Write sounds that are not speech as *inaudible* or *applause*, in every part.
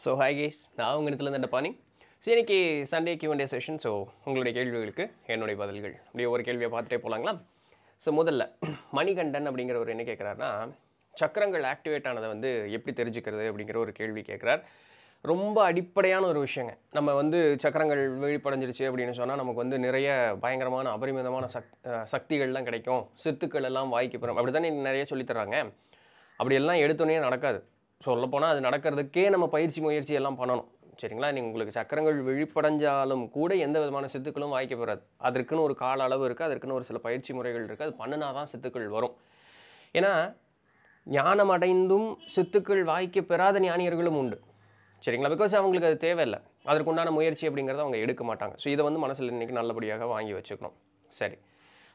So hi guys நான் உங்கள் இடத்துல இந்த பானி சரி இன்னைக்கு சண்டே கியூஎன்டே செஷன் ஸோ உங்களுடைய கேள்விகளுக்கு என்னுடைய பதில்கள். அப்படியே ஒரு கேள்வியை பார்த்துட்டே போகலாங்களா ஸோ முதல்ல மணிகண்டன் அப்படிங்கிறவர் என்ன கேட்குறாருன்னா சக்கரங்கள் ஆக்டிவேட் ஆனதை வந்து எப்படி தெரிஞ்சுக்கிறது அப்படிங்கிற ஒரு கேள்வி கேட்குறார் ரொம்ப அடிப்படையான ஒரு விஷயங்க. நம்ம வந்து சக்கரங்கள் வெளிப்படைஞ்சிருச்சு அப்படின்னு சொன்னால் நமக்கு வந்து நிறைய பயங்கரமான அபரிமிதமான சக் சக்திகள்லாம் கிடைக்கும். சித்துக்கள் எல்லாம் வாய்க்கு போகிறோம் அப்படி தானே நிறைய சொல்லித்தராங்க அப்படியெல்லாம் எடுத்தோன்னே நடக்காது. சொல்லப்போனால் அது நடக்கிறதுக்கே நம்ம பயிற்சி முயற்சி எல்லாம் பண்ணணும். சரிங்களா? நீங்கள் உங்களுக்கு சக்கரங்கள் விழிப்படைஞ்சாலும் கூட எந்த விதமான சித்துக்களும் வாய்க்க பெறாது. அதற்குன்னு ஒரு கால அளவு இருக்குது அதற்குன்னு ஒரு சில பயிற்சி முறைகள் இருக்குது அது பண்ணினா தான் சித்துக்கள் வரும். ஏன்னா ஞானம் அடைந்தும் சித்துக்கள் வாய்க்க பெறாத ஞானியர்களும் உண்டு. சரிங்களா? பிகாஸ் அவங்களுக்கு அது தேவையில்லை. அதற்குண்டான முயற்சி அப்படிங்கிறத அவங்க எடுக்க மாட்டாங்க. ஸோ இதை வந்து மனசில் இன்றைக்கி நல்லபடியாக வாங்கி வச்சுக்கணும். சரி.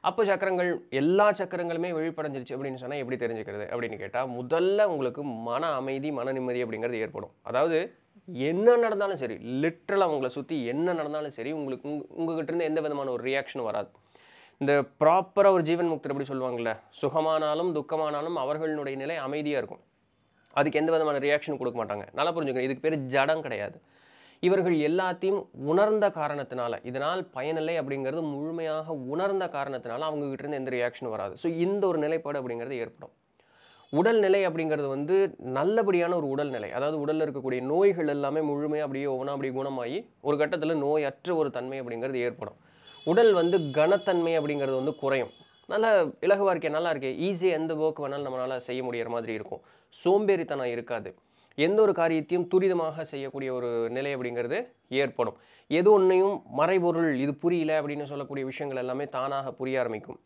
அப்போ சக்கரங்கள் எல்லா சக்கரங்களுமே விழிப்படைஞ்சிருச்சு அப்படின்னு சொன்னால் எப்படி தெரிஞ்சுக்கிறது? அப்படின்னு கேட்டால் முதல்ல உங்களுக்கு மன அமைதி மன நிம்மதி அப்படிங்கிறது ஏற்படும். அதாவது என்ன நடந்தாலும் சரி லிட்ரலாக உங்களை சுற்றி என்ன நடந்தாலும் சரி உங்களுக்கு உங் உங்ககிட்டருந்து எந்த விதமான ஒரு ரியாக்ஷனும் வராது. இந்த ப்ராப்பராக ஒரு ஜீவன் முக்தர் எப்படி சொல்லுவாங்கள்ல சுகமானாலும் துக்கமானாலும் அவர்களுடைய நிலை அமைதியாக இருக்கும். அதுக்கு எந்த விதமான ரியாக்ஷன் கொடுக்க மாட்டாங்க. நல்லா புரிஞ்சுக்கணும். இதுக்கு பேர் ஜடம் கிடையாது. இவர்கள் எல்லாத்தையும் உணர்ந்த காரணத்தினால இதனால் பயனில்லை அப்படிங்கிறது முழுமையாக உணர்ந்த காரணத்தினால அவங்ககிட்ட இருந்து எந்த ரியாக்ஷனும் வராது. ஸோ இந்த ஒரு நிலைப்பாடு அப்படிங்கிறது ஏற்படும். உடல்நிலை அப்படிங்கிறது வந்து நல்லபடியான ஒரு உடல்நிலை. அதாவது உடலில் இருக்கக்கூடிய நோய்கள் எல்லாமே முழுமையாக அப்படியே ஒவ்வொன்றா அப்படியே குணமாகி ஒரு கட்டத்தில் நோயற்ற ஒரு தன்மை அப்படிங்கிறது ஏற்படும். உடல் வந்து கனத்தன்மை அப்படிங்கிறது வந்து குறையும். நல்லா இலகுவாக இருக்கே நல்லா இருக்கே. ஈஸியாக எந்த ஒர்க் வேணாலும் நம்மளால் செய்ய முடியிற மாதிரி இருக்கும். சோம்பேறித்தனம் இருக்காது. எந்த ஒரு காரியத்தையும் துரிதமாக செய்யக்கூடிய ஒரு நிலை அப்படிங்கிறது ஏற்படும். எது ஒன்றையும் மறைபொருள் இது புரியல அப்படின்னு சொல்லக்கூடிய விஷயங்கள் எல்லாமே தானாக புரிய ஆரம்பிக்கும்.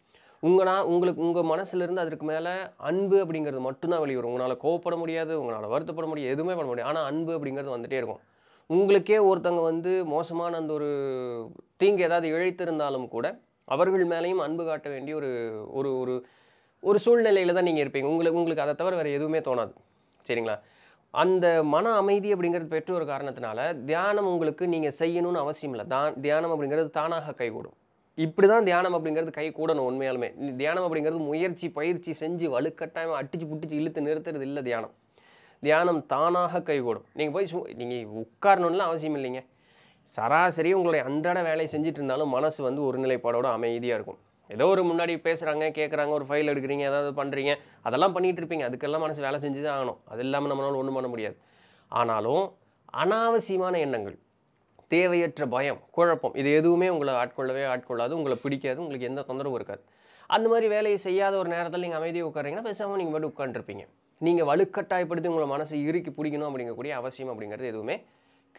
உங்கனா உங்களுக்கு உங்கள் மனசுலேருந்து அதற்கு மேலே அன்பு அப்படிங்கிறது மட்டும்தான் வெளிவரும். உங்களால் கோவப்பட முடியாது உங்களால் வருத்தப்பட முடியாது எதுவுமே பண்ண முடியாது. ஆனால் அன்பு அப்படிங்கிறது வந்துகிட்டே இருக்கும். உங்களுக்கே ஒருத்தங்க வந்து மோசமான அந்த ஒரு தீங்கு ஏதாவது இழைத்திருந்தாலும் கூட அவர்கள் மேலேயும் அன்பு காட்ட வேண்டிய ஒரு ஒரு ஒரு ஒரு சூழ்நிலையில் தான் நீங்கள் இருப்பீங்க. உங்களுக்கு உங்களுக்கு அதை தவிர வேறு எதுவுமே தோணாது. சரிங்களா? அந்த மன அமைதி அப்படிங்கிறது பெற்று ஒரு காரணத்தினால தியானம் உங்களுக்கு நீங்கள் செய்யணும்னு அவசியம் இல்லை. தான் தியானம் அப்படிங்கிறது தானாக கைகூடும். இப்படி தான் தியானம் அப்படிங்கிறது கை கூடணும் உண்மையாலுமே. தியானம் அப்படிங்கிறது முயற்சி பயிற்சி செஞ்சு வலுக்கட்டாயம் அட்டிச்சு புட்டிச்சு இழுத்து நிறுத்துறது இல்லை தியானம். தியானம் தானாக கைகூடும். நீங்கள் போய் சு நீங்கள் உட்காரணும்லாம் அவசியம் இல்லைங்க. சராசரி உங்களுடைய அன்றாட வேலையை செஞ்சுட்டு இருந்தாலும் மனசு வந்து ஒரு நிலைப்பாடோட அமைதியாக இருக்கும். ஏதோ ஒரு முன்னாடி பேசுகிறாங்க கேட்குறாங்க ஒரு ஃபைல் எடுக்கிறீங்க ஏதாவது பண்ணுறீங்க அதெல்லாம் பண்ணிகிட்டு இருப்பீங்க. அதுக்கெல்லாம் மனசு வேலை செஞ்சு தான் ஆகணும். அது இல்லாமல் நம்மளால் ஒன்றும் பண்ண முடியாது. ஆனாலும் அனாவசியமான எண்ணங்கள் தேவையற்ற பயம் குழப்பம் இது எதுவுமே உங்களை ஆட்கொள்ளவே ஆட்கொள்ளாது உங்களை பிடிக்காது உங்களுக்கு எந்த தொந்தரவும் இருக்காது. அந்த மாதிரி வேலையை செய்யாத ஒரு நேரத்தில் நீங்கள் அமைதியாக உட்காரீங்கன்னா பேசாமல் நீங்கள் மட்டும் உட்காந்துருப்பீங்க நீங்கள் வலுக்கட்டாயப்படுத்தி உங்களை மனசு இறுக்கி பிடிக்கணும் அப்படிங்கக்கூடிய அவசியம் அப்படிங்கிறது எதுவுமே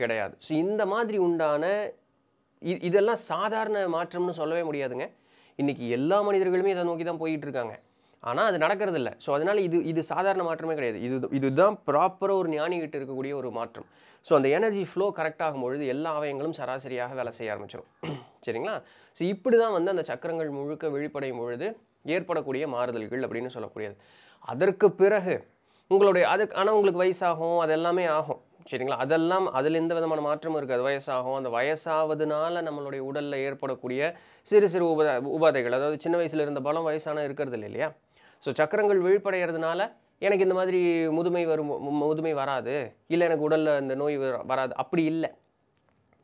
கிடையாது. ஸோ இந்த மாதிரி உண்டான இதெல்லாம் சாதாரண மாற்றம்னு சொல்லவே முடியாதுங்க. இன்றைக்கி எல்லா மனிதர்களுமே இதை நோக்கி தான் போயிட்டு இருக்காங்க ஆனால் அது நடக்கிறது இல்லை ஸோ அதனால் இது இது சாதாரண மாற்றமே கிடையாது. இது இதுதான் ப்ராப்பராக ஒரு ஞானிகிட்ட இருக்கக்கூடிய ஒரு மாற்றம். ஸோ அந்த எனர்ஜி ஃப்ளோ கரெக்டாகும் பொழுது எல்லா அவயங்களும் சராசரியாக வேலை செய்ய ஆரம்பிச்சிடும் *clears throat* சரிங்களா? ஸோ இப்படி தான் வந்து அந்த சக்கரங்கள் முழுக்க விழிப்படையும் பொழுது ஏற்படக்கூடிய மாறுதல்கள் அப்படின்னு சொல்லக்கூடியது. அதற்கு பிறகு உங்களுடைய அதுக்கு ஆனால் உங்களுக்கு வயசாகும் அது எல்லாமே ஆகும். சரிங்களா? அதெல்லாம் அதில் எந்த விதமான மாற்றமும் இருக்காது. வயசாகும். அந்த வயசாவதுனால நம்மளுடைய உடலில் ஏற்படக்கூடிய சிறு சிறு உப உபாதைகள் அதாவது சின்ன வயசில் இருந்த பலம் வயசான இருக்கிறது இல்லை இல்லையா? ஸோ சக்கரங்கள் விழிப்படைகிறதுனால எனக்கு இந்த மாதிரி முதுமை வரும் முதுமை வராது. இல்லை எனக்கு உடலில் இந்த நோய் வராது. அப்படி இல்லை.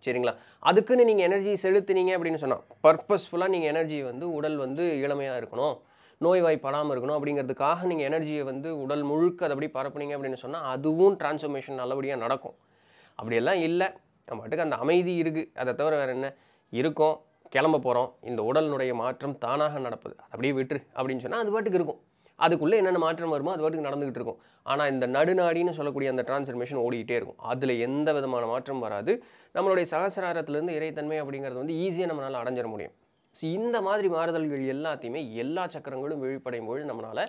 சரிங்களா? அதுக்குன்னு நீங்கள் எனர்ஜி செலுத்துனீங்க அப்படின்னு சொன்னால் பர்பஸ்ஃபுல்லாக நீங்கள் எனர்ஜி வந்து உடல் வந்து இளமையாக இருக்கணும். நோய்வாய்ப்படாமல் இருக்கணும் அப்படிங்கிறதுக்காக நீங்கள் எனர்ஜியை வந்து உடல் முழுக்க அதை அப்படி பரப்புனீங்க அப்படின்னு சொன்னால் அதுவும் டிரான்ஸ்ஃபர்மேஷன் நல்லபடியாக நடக்கும். அப்படியெல்லாம் இல்லை. நம்ம பாட்டுக்கு அந்த அமைதி இருக்குது அதை தவிர வேறு என்ன? இருக்கும் கிளம்ப போகிறோம் இந்த உடலினுடைய மாற்றம் தானாக நடப்பது. அப்படியே விட்டுரு அப்படின்னு சொன்னால் அது பாட்டுக்கு இருக்கும். அதுக்குள்ளே என்னென்ன மாற்றம் வருமோ அது பாட்டுக்கு நடந்துகிட்டு இருக்கும். ஆனால் இந்த நடுநாடின்னு சொல்லக்கூடிய அந்த டிரான்ஸ்ஃபர்மேஷன் ஓடிக்கிட்டே இருக்கும். அதில் எந்த விதமான மாற்றம் வராது. நம்மளுடைய சகசிராரத்திலேருந்து இறைத்தன்மை அப்படிங்கிறது வந்து ஈஸியாக நம்மளால் அடைஞ்சிட முடியும். ஸோ இந்த மாதிரி மாறுதல்கள் எல்லாத்தையுமே எல்லா சக்கரங்களும் விழிப்படையும் பொழுது நம்மளால்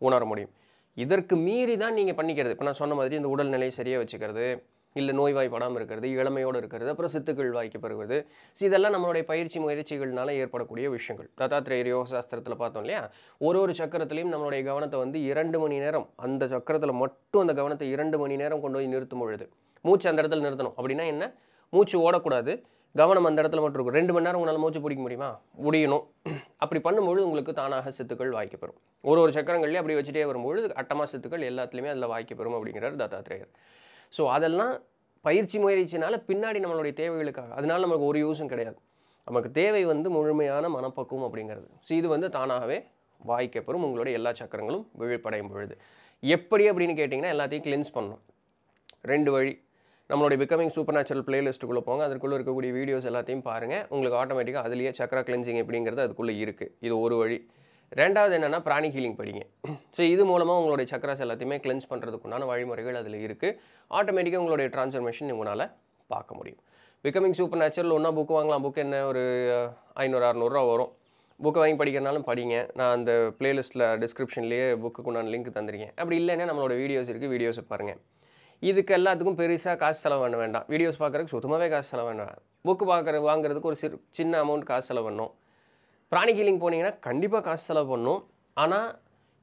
உணர முடியும். இதற்கு மீறி தான் நீங்கள் பண்ணிக்கிறது. இப்போ நான் சொன்ன மாதிரி இந்த உடல்நிலையை சரியாக வச்சுக்கிறது இல்லை நோய்வாய்ப்படாமல் இருக்கிறது இளமையோடு இருக்கிறது அப்புறம் சித்துக்கள் வாய்க்கு பெறுவது. ஸோ இதெல்லாம் நம்மளுடைய பயிற்சி முயற்சிகள்னால ஏற்படக்கூடிய விஷயங்கள். தத்தாத்திரேய யோக சாஸ்திரத்தில் பார்த்தோம் இல்லையா? ஒரு ஒரு சக்கரத்துலையும் நம்மளுடைய கவனத்தை வந்து இரண்டு மணி நேரம் அந்த சக்கரத்தில் மட்டும் அந்த கவனத்தை இரண்டு மணி நேரம் கொண்டு போய் நிறுத்தும் பொழுது மூச்சு அந்த இடத்துல நிறுத்தணும். அப்படின்னா என்ன? மூச்சு ஓடக்கூடாது. கவனம் அந்த இடத்துல மட்டும் இருக்கும். ரெண்டு மணி நேரம் உங்களால் மூச்சு பிடிக்க முடியுமா? முடியணும். அப்படி பண்ணும்பொழுது உங்களுக்கு தானாக சித்துக்கள் வாய்க்கப்பெறும் ஒரு ஒரு சக்கரங்கள்லேயே அப்படி வச்சுட்டே வரும்பொழுது அட்டமா சித்துக்கள் எல்லாத்துலேயுமே அதில் வாய்க்கப்பெறும் அப்படிங்கிறார் தத்தாத்திரேயர் ஸோ அதெல்லாம் பயிற்சி முயற்சினால பின்னாடி நம்மளுடைய தேவைகளுக்காக அதனால நமக்கு ஒரு யூஸும் கிடையாது. நமக்கு தேவை வந்து முழுமையான மனப்பக்குவம் அப்படிங்கிறது. ஸோ இது வந்து தானாகவே வாய்க்கப்பெறும் உங்களுடைய எல்லா சக்கரங்களும் விழிப்படையும் பொழுது. எப்படி அப்படின்னு கேட்டிங்கன்னா எல்லாத்தையும் கிளின்ஸ் பண்ணணும். ரெண்டு வழி நம்மளுடைய பிகமிங் சூப்பர் நேச்சுரல் பிளேலிஸ்ட்டுக்குள்ளே போங்க. அதுக்குள்ளே இருக்கக்கூடிய வீடியோஸ் எல்லாத்தையும் பாருங்கள் உங்களுக்கு ஆட்டோமேட்டிக்காக அதுலேயே சக்கரா கிளென்சிங் எப்படிங்கிறது அதுக்குள்ளே இருக்குது இது ஒரு வழி. ரெண்டாவது என்னென்னா பிராணி ஹீலிங் படிங்க. ஸோ இது மூலமாக உங்களுடைய சக்கராஸ் எல்லாத்தையுமே கிளென்ஸ் பண்ணுறதுக்குண்டான வழிமுறைகள் அதில் இருக்குது ஆட்டோமேட்டிக்காக உங்களுடைய டிரான்ஸ்ஃபர்மேஷன் உங்களால் பார்க்க முடியும். பிகமிங் சூப்பர் நேச்சுரல் ஒன்றா புக் வாங்கலாம். புக் என்ன? ஒரு ஐநூறு அறநூறுரூவா வரும். புக்கை வாங்கி படிக்கிறனாலும் படிங்க. நான் அந்த பிளேலிஸ்ட்டில் டிஸ்கிரிப்ஷன்லேயே புக்குக்கு நான் லிங்க் தந்திருக்கேன். அப்படி இல்லைன்னா நம்மளோட வீடியோஸ் இருக்குது வீடியோஸை பாருங்கள் இதுக்கு எல்லாத்துக்கும் பெருசாக காசு செலவு பண்ண வேண்டாம். வீடியோஸ் பார்க்குறதுக்கு சுத்தமாகவே காசு செலவு வேண்டாம். புக்கு பார்க்குற வாங்குறதுக்கு ஒரு சிறு சின்ன அமௌண்ட் காசு செலவு பண்ணும் பிராணி கீலிங் போனீங்கன்னா கண்டிப்பாக காசு செலவு பண்ணணும். ஆனால்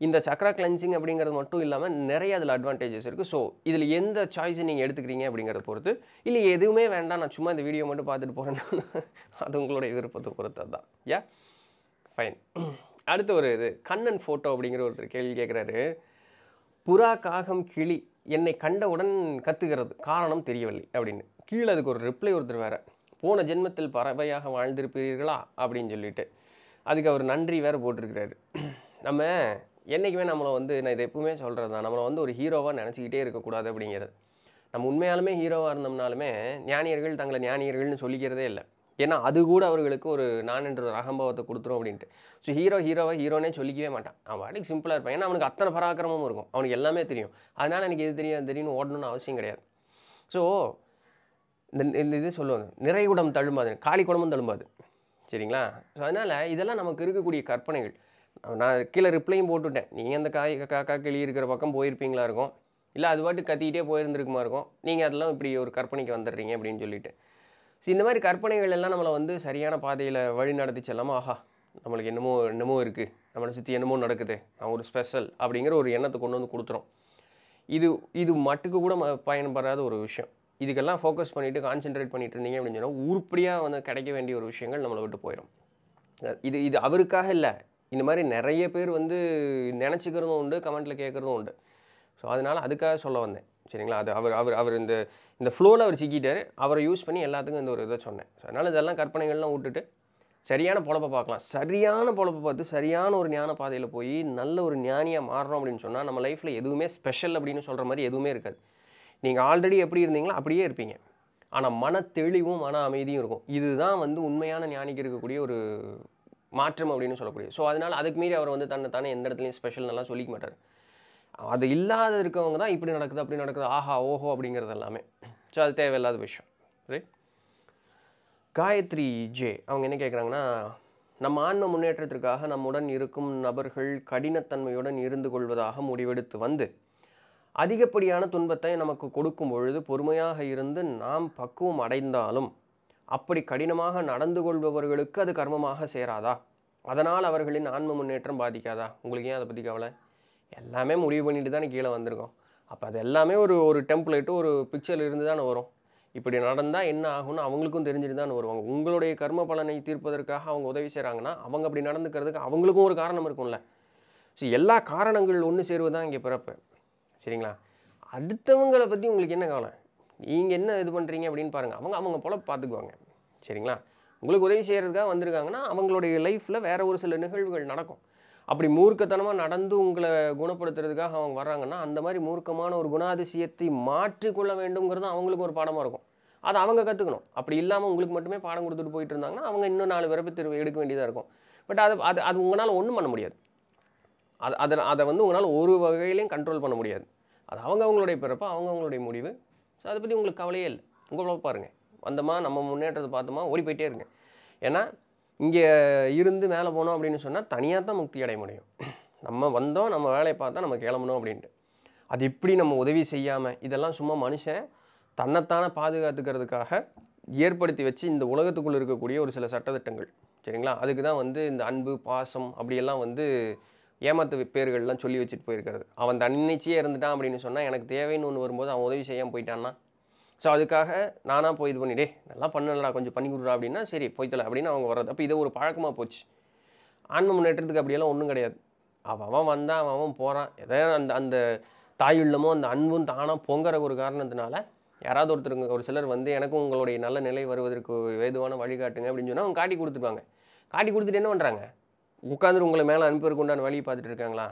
இந்த சக்ரா கிளென்சிங் அப்படிங்கிறது மட்டும் இல்லாமல் நிறைய அதில் அட்வான்டேஜஸ் இருக்குது ஸோ இதில் எந்த சாய்ஸை நீங்கள் எடுத்துக்கிறீங்க அப்படிங்கிறத பொறுத்து இல்லை எதுவுமே வேண்டாம் நான் சும்மா இந்த வீடியோ மட்டும் பார்த்துட்டு போகிறேன்னா *laughs* அது உங்களுடைய விருப்பத்தை பொறுத்தது தான். யா ஃபைன் *clears throat* அடுத்து ஒரு இது கண்ணன் ஃபோட்டோ அப்படிங்கிற ஒருத்தர் கேள்வி கேட்குறாரு புறா காகம் கிளி. என்னை கண்டவுடன் கத்துகிறது. காரணம் தெரியவில்லை அப்படின்னு. கீழே அதுக்கு ஒரு ரிப்ளை ஒருத்தர் வேறு. போன ஜென்மத்தில் பறவையாக வாழ்ந்திருப்பீர்களா? அப்படின்னு சொல்லிட்டு. அதுக்கு அவர் நன்றி வேறு போட்டிருக்கிறாரு. நம்ம என்றைக்குமே நம்மளை வந்து நான் இதை எப்பவுமே சொல்கிறது தான் நம்மளை வந்து ஒரு ஹீரோவாக நினச்சிக்கிட்டே இருக்கக்கூடாது அப்படிங்கிறது. நம்ம உண்மையாலுமே ஹீரோவாக இருந்தோம்னாலுமே ஞானியர்கள் தங்களை ஞானியர்கள்னு சொல்லிக்கிறதே இல்லை. ஏன்னா அது கூட அவர்களுக்கு ஒரு நான் என்ற ஒரு அகம்பாவத்தை கொடுத்துரும் அப்படின்ட்டு. ஸோ ஹீரோ ஹீரோவை ஹீரோனே சொல்லிக்கவே மாட்டான். அவன் வாட்டிக்கு சிம்பிளாக இருப்பான். ஏன்னா அவனுக்கு அத்தனை பராக்கிரமும் இருக்கும். அவனுக்கு எல்லாமே தெரியும். அதனால் எனக்கு இது தெரியும் தெரியும்னு ஓடணும்னு அவசியம் கிடையாது. ஸோ இந்த இந்த இது சொல்லுவாங்க. நிறைகுடம் தழும்பாது. காளி குடமும் தழும்பாது. சரிங்களா? ஸோ அதனால் இதெல்லாம் நமக்கு இருக்கக்கூடிய கற்பனைகள். நான் கீழே ரிப்ளையும் போட்டுவிட்டேன் நீங்கள் அந்த காய் காக்கா கிளி இருக்கிற பக்கம் போயிருப்பீங்களா இருக்கும். இல்லை அது பாட்டு கத்திக்கிட்டே போயிருந்துருக்குமா இருக்கும். நீங்கள் அதெல்லாம் இப்படி ஒரு கற்பனைக்கு வந்துடுறீங்க அப்படின்னு சொல்லிட்டு. ஸோ இந்த மாதிரி கற்பனைகள் எல்லாம் நம்மளை வந்து சரியான பாதையில் வழி நடத்தி செல்லாமல் ஆஹா நம்மளுக்கு என்னமோ என்னமோ இருக்குது நம்மளை சுற்றி என்னமோ நடக்குது. நான் ஒரு ஸ்பெஷல் அப்படிங்கிற ஒரு எண்ணத்தை கொண்டு வந்து கொடுத்துரும். இது இது மட்டுக்கு கூட பயன்படாத ஒரு விஷயம். இதுக்கெல்லாம் ஃபோக்கஸ் பண்ணிவிட்டு கான்சென்ட்ரேட் பண்ணிட்டு இருந்தீங்க அப்படின்னு சொன்னால் உருப்படியாக வந்து கிடைக்க வேண்டிய ஒரு விஷயங்கள் நம்மளை விட்டு போயிடும் இது இது அவருக்காக இல்லை. இந்த மாதிரி நிறைய பேர் வந்து நினச்சிக்கிறதும் உண்டு கமெண்ட்டில் கேட்குறதும் உண்டு. ஸோ அதனால் அதுக்காக சொல்ல வந்தேன். சரிங்களா? அது அவர் அவர் அவர் இந்த இந்த ஃப்ளோவில் அவர் சிக்கிட்டார். அவரை யூஸ் பண்ணி எல்லாத்துக்கும் இந்த ஒரு இதை சொன்னேன். ஸோ அதனால் இதெல்லாம் கற்பனைகள்லாம் விட்டுட்டு சரியான பொழப்பை பார்க்கலாம். சரியான பொழப்பை பார்த்து சரியான ஒரு ஞான பாதையில் போய் நல்ல ஒரு ஞானியாக மாறுறோம் அப்படின்னு சொன்னால் நம்ம லைஃப்பில் எதுவுமே ஸ்பெஷல் அப்படின்னு சொல்கிற மாதிரி எதுவுமே இருக்காது. நீங்கள் ஆல்ரெடி எப்படி இருந்தீங்களோ அப்படியே இருப்பீங்க. ஆனால் மன தெளிவும் மன அமைதியும் இருக்கும். இதுதான் வந்து உண்மையான ஞானிக்கு இருக்கக்கூடிய ஒரு மாற்றம் அப்படின்னு சொல்லக்கூடிய. ஸோ அதனால் அதுக்கு மீறி அவர் வந்து தன்னை தானே எந்த இடத்துலையும் ஸ்பெஷல் நல்லா சொல்லிக்க மாட்டார். அது இல்லாத இருக்கவங்க தான் இப்படி நடக்குது அப்படி நடக்குது ஆஹா ஓஹோ அப்படிங்கிறது எல்லாமே. ஸோ அது தேவையில்லாத விஷயம். ரைட் காயத்ரி ஜே அவங்க என்ன கேட்குறாங்கன்னா நம்ம ஆன்ம முன்னேற்றத்திற்காக நம்முடன் இருக்கும் நபர்கள் கடினத்தன்மையுடன் இருந்து கொள்வதாக முடிவெடுத்து வந்து அதிகப்படியான துன்பத்தை நமக்கு கொடுக்கும் பொழுது பொறுமையாக இருந்து நாம் பக்குவம் அடைந்தாலும் அப்படி கடினமாக நடந்து கொள்பவர்களுக்கு அது கர்மமாக சேராதா? அதனால் அவர்களின் ஆன்ம முன்னேற்றம் பாதிக்காதா? உங்களுக்கு ஏன் அதை பற்றி கவலை? எல்லாமே முடிவு பண்ணிட்டு தானே கீழே வந்திருக்கோம். அப்போ அது எல்லாமே ஒரு ஒரு டெம்ப்ளேட்டு ஒரு பிக்சர் இருந்து தானே வரும். இப்படி நடந்தால் என்ன ஆகும்னு அவங்களுக்கும் தெரிஞ்சுட்டு தானே வருவாங்க. உங்களுடைய கர்ம பலனை தீர்ப்பதற்காக அவங்க உதவி செய்கிறாங்கன்னா அவங்க அப்படி நடந்துக்கிறதுக்கு அவங்களுக்கும் ஒரு காரணம் இருக்கும்ல. ஸோ எல்லா காரணங்கள் ஒன்று சேருவது தான் இங்கே பிறப்பு. சரிங்களா? அடுத்தவங்களை பற்றி உங்களுக்கு என்ன கவலை? நீங்கள் என்ன இது பண்ணுறீங்க அப்படின்னு பாருங்கள் அவங்க அவங்க போல பார்த்துக்குவாங்க. சரிங்களா? உங்களுக்கு உதவி செய்கிறதுக்காக வந்திருக்காங்கன்னா அவங்களுடைய லைஃப்பில் வேறு ஒரு சில நிகழ்வுகள் நடக்கும். அப்படி மூர்க்கத்தனமாக நடந்து உங்களை குணப்படுத்துறதுக்காக அவங்க வர்றாங்கன்னா அந்த மாதிரி மூர்க்கமான ஒரு குணாதிசயத்தை மாற்றிக்கொள்ள வேண்டுங்கிறது அவங்களுக்கு ஒரு பாடமாக இருக்கும். அதை அவங்க கற்றுக்கணும் அப்படி இல்லாமல் உங்களுக்கு மட்டுமே பாடம் கொடுத்துட்டு போயிட்டு இருந்தாங்கன்னா அவங்க இன்னும் நாலு பிறப்பு எடுக்க வேண்டியதாக இருக்கும். பட் அது அது அது உங்களால் ஒன்றும் பண்ண முடியாது. அது அதை அதை வந்து உங்களால் ஒரு வகையிலையும் கண்ட்ரோல் பண்ண முடியாது. அது அவங்க அவங்களுடைய பிறப்பு அவங்க அவங்களுடைய முடிவு. ஸோ அதை பற்றி உங்களுக்கு கவலையே இல்லை. உங்களை பாருங்கள் வந்தோமா நம்ம முன்னேற்றத்தை பார்த்தோமா ஓடி போயிட்டே இருங்க. ஏன்னா இங்கே இருந்து மேலே போனோம் அப்படின்னு சொன்னால் தனியாக தான் முக்தி அடைய முடியும். நம்ம வந்தோம் நம்ம வேலையை பார்த்தா நம்ம கிளம்பணும் அப்படின்ட்டு. அது எப்படி நம்ம உதவி செய்யாமல் இதெல்லாம் சும்மா மனுஷன் தன்னைத்தானே பாதுகாத்துக்கிறதுக்காக ஏற்படுத்தி வச்சு இந்த உலகத்துக்குள்ளே இருக்கக்கூடிய ஒரு சில சட்டத்திட்டங்கள். சரிங்களா? அதுக்கு தான் வந்து இந்த அன்பு பாசம் அப்படியெல்லாம் வந்து ஏமாத்து பேர்கள்லாம் சொல்லி வச்சுட்டு போயிருக்கிறது. அவன் தன்னிச்சையே இருந்துட்டான் அப்படின்னு சொன்னால் எனக்கு தேவைன்னு ஒன்று வரும்போது அவன் உதவி செய்யாமல் போயிட்டான்னா ஸோ அதுக்காக நானாக போய் இது பண்ணிடே நல்லா பண்ணலடா கொஞ்சம் பண்ணி கொடுறா அப்படின்னா சரி போய்த்தல அப்படின்னு அவங்க வர்றது. அப்போ இது ஒரு பழக்கமாக போச்சு. ஆன்ம முன்னேற்றத்துக்கு அப்படியெல்லாம் ஒன்றும் கிடையாது. அவன் அவன் வந்தான் அவன் அவன் போகிறான் எதோ அந்த அந்த தாயுள்ளமோ அந்த அன்பும் தானாக பொங்குற ஒரு காரணத்தினால யாராவது ஒருத்தருங்க ஒரு சிலர் வந்து எனக்கும் உங்களுடைய நல்ல நிலை வருவதற்கு வேதுவான வழிகாட்டுங்க அப்படின்னு சொன்னால் அவங்க காட்டி கொடுத்துருவாங்க. காட்டி கொடுத்துட்டு என்ன பண்ணுறாங்க உட்காந்துட்டு உங்களை மேலே அனுப்புறதுக்கு உண்டான வழியை பார்த்துட்டு இருக்காங்களா?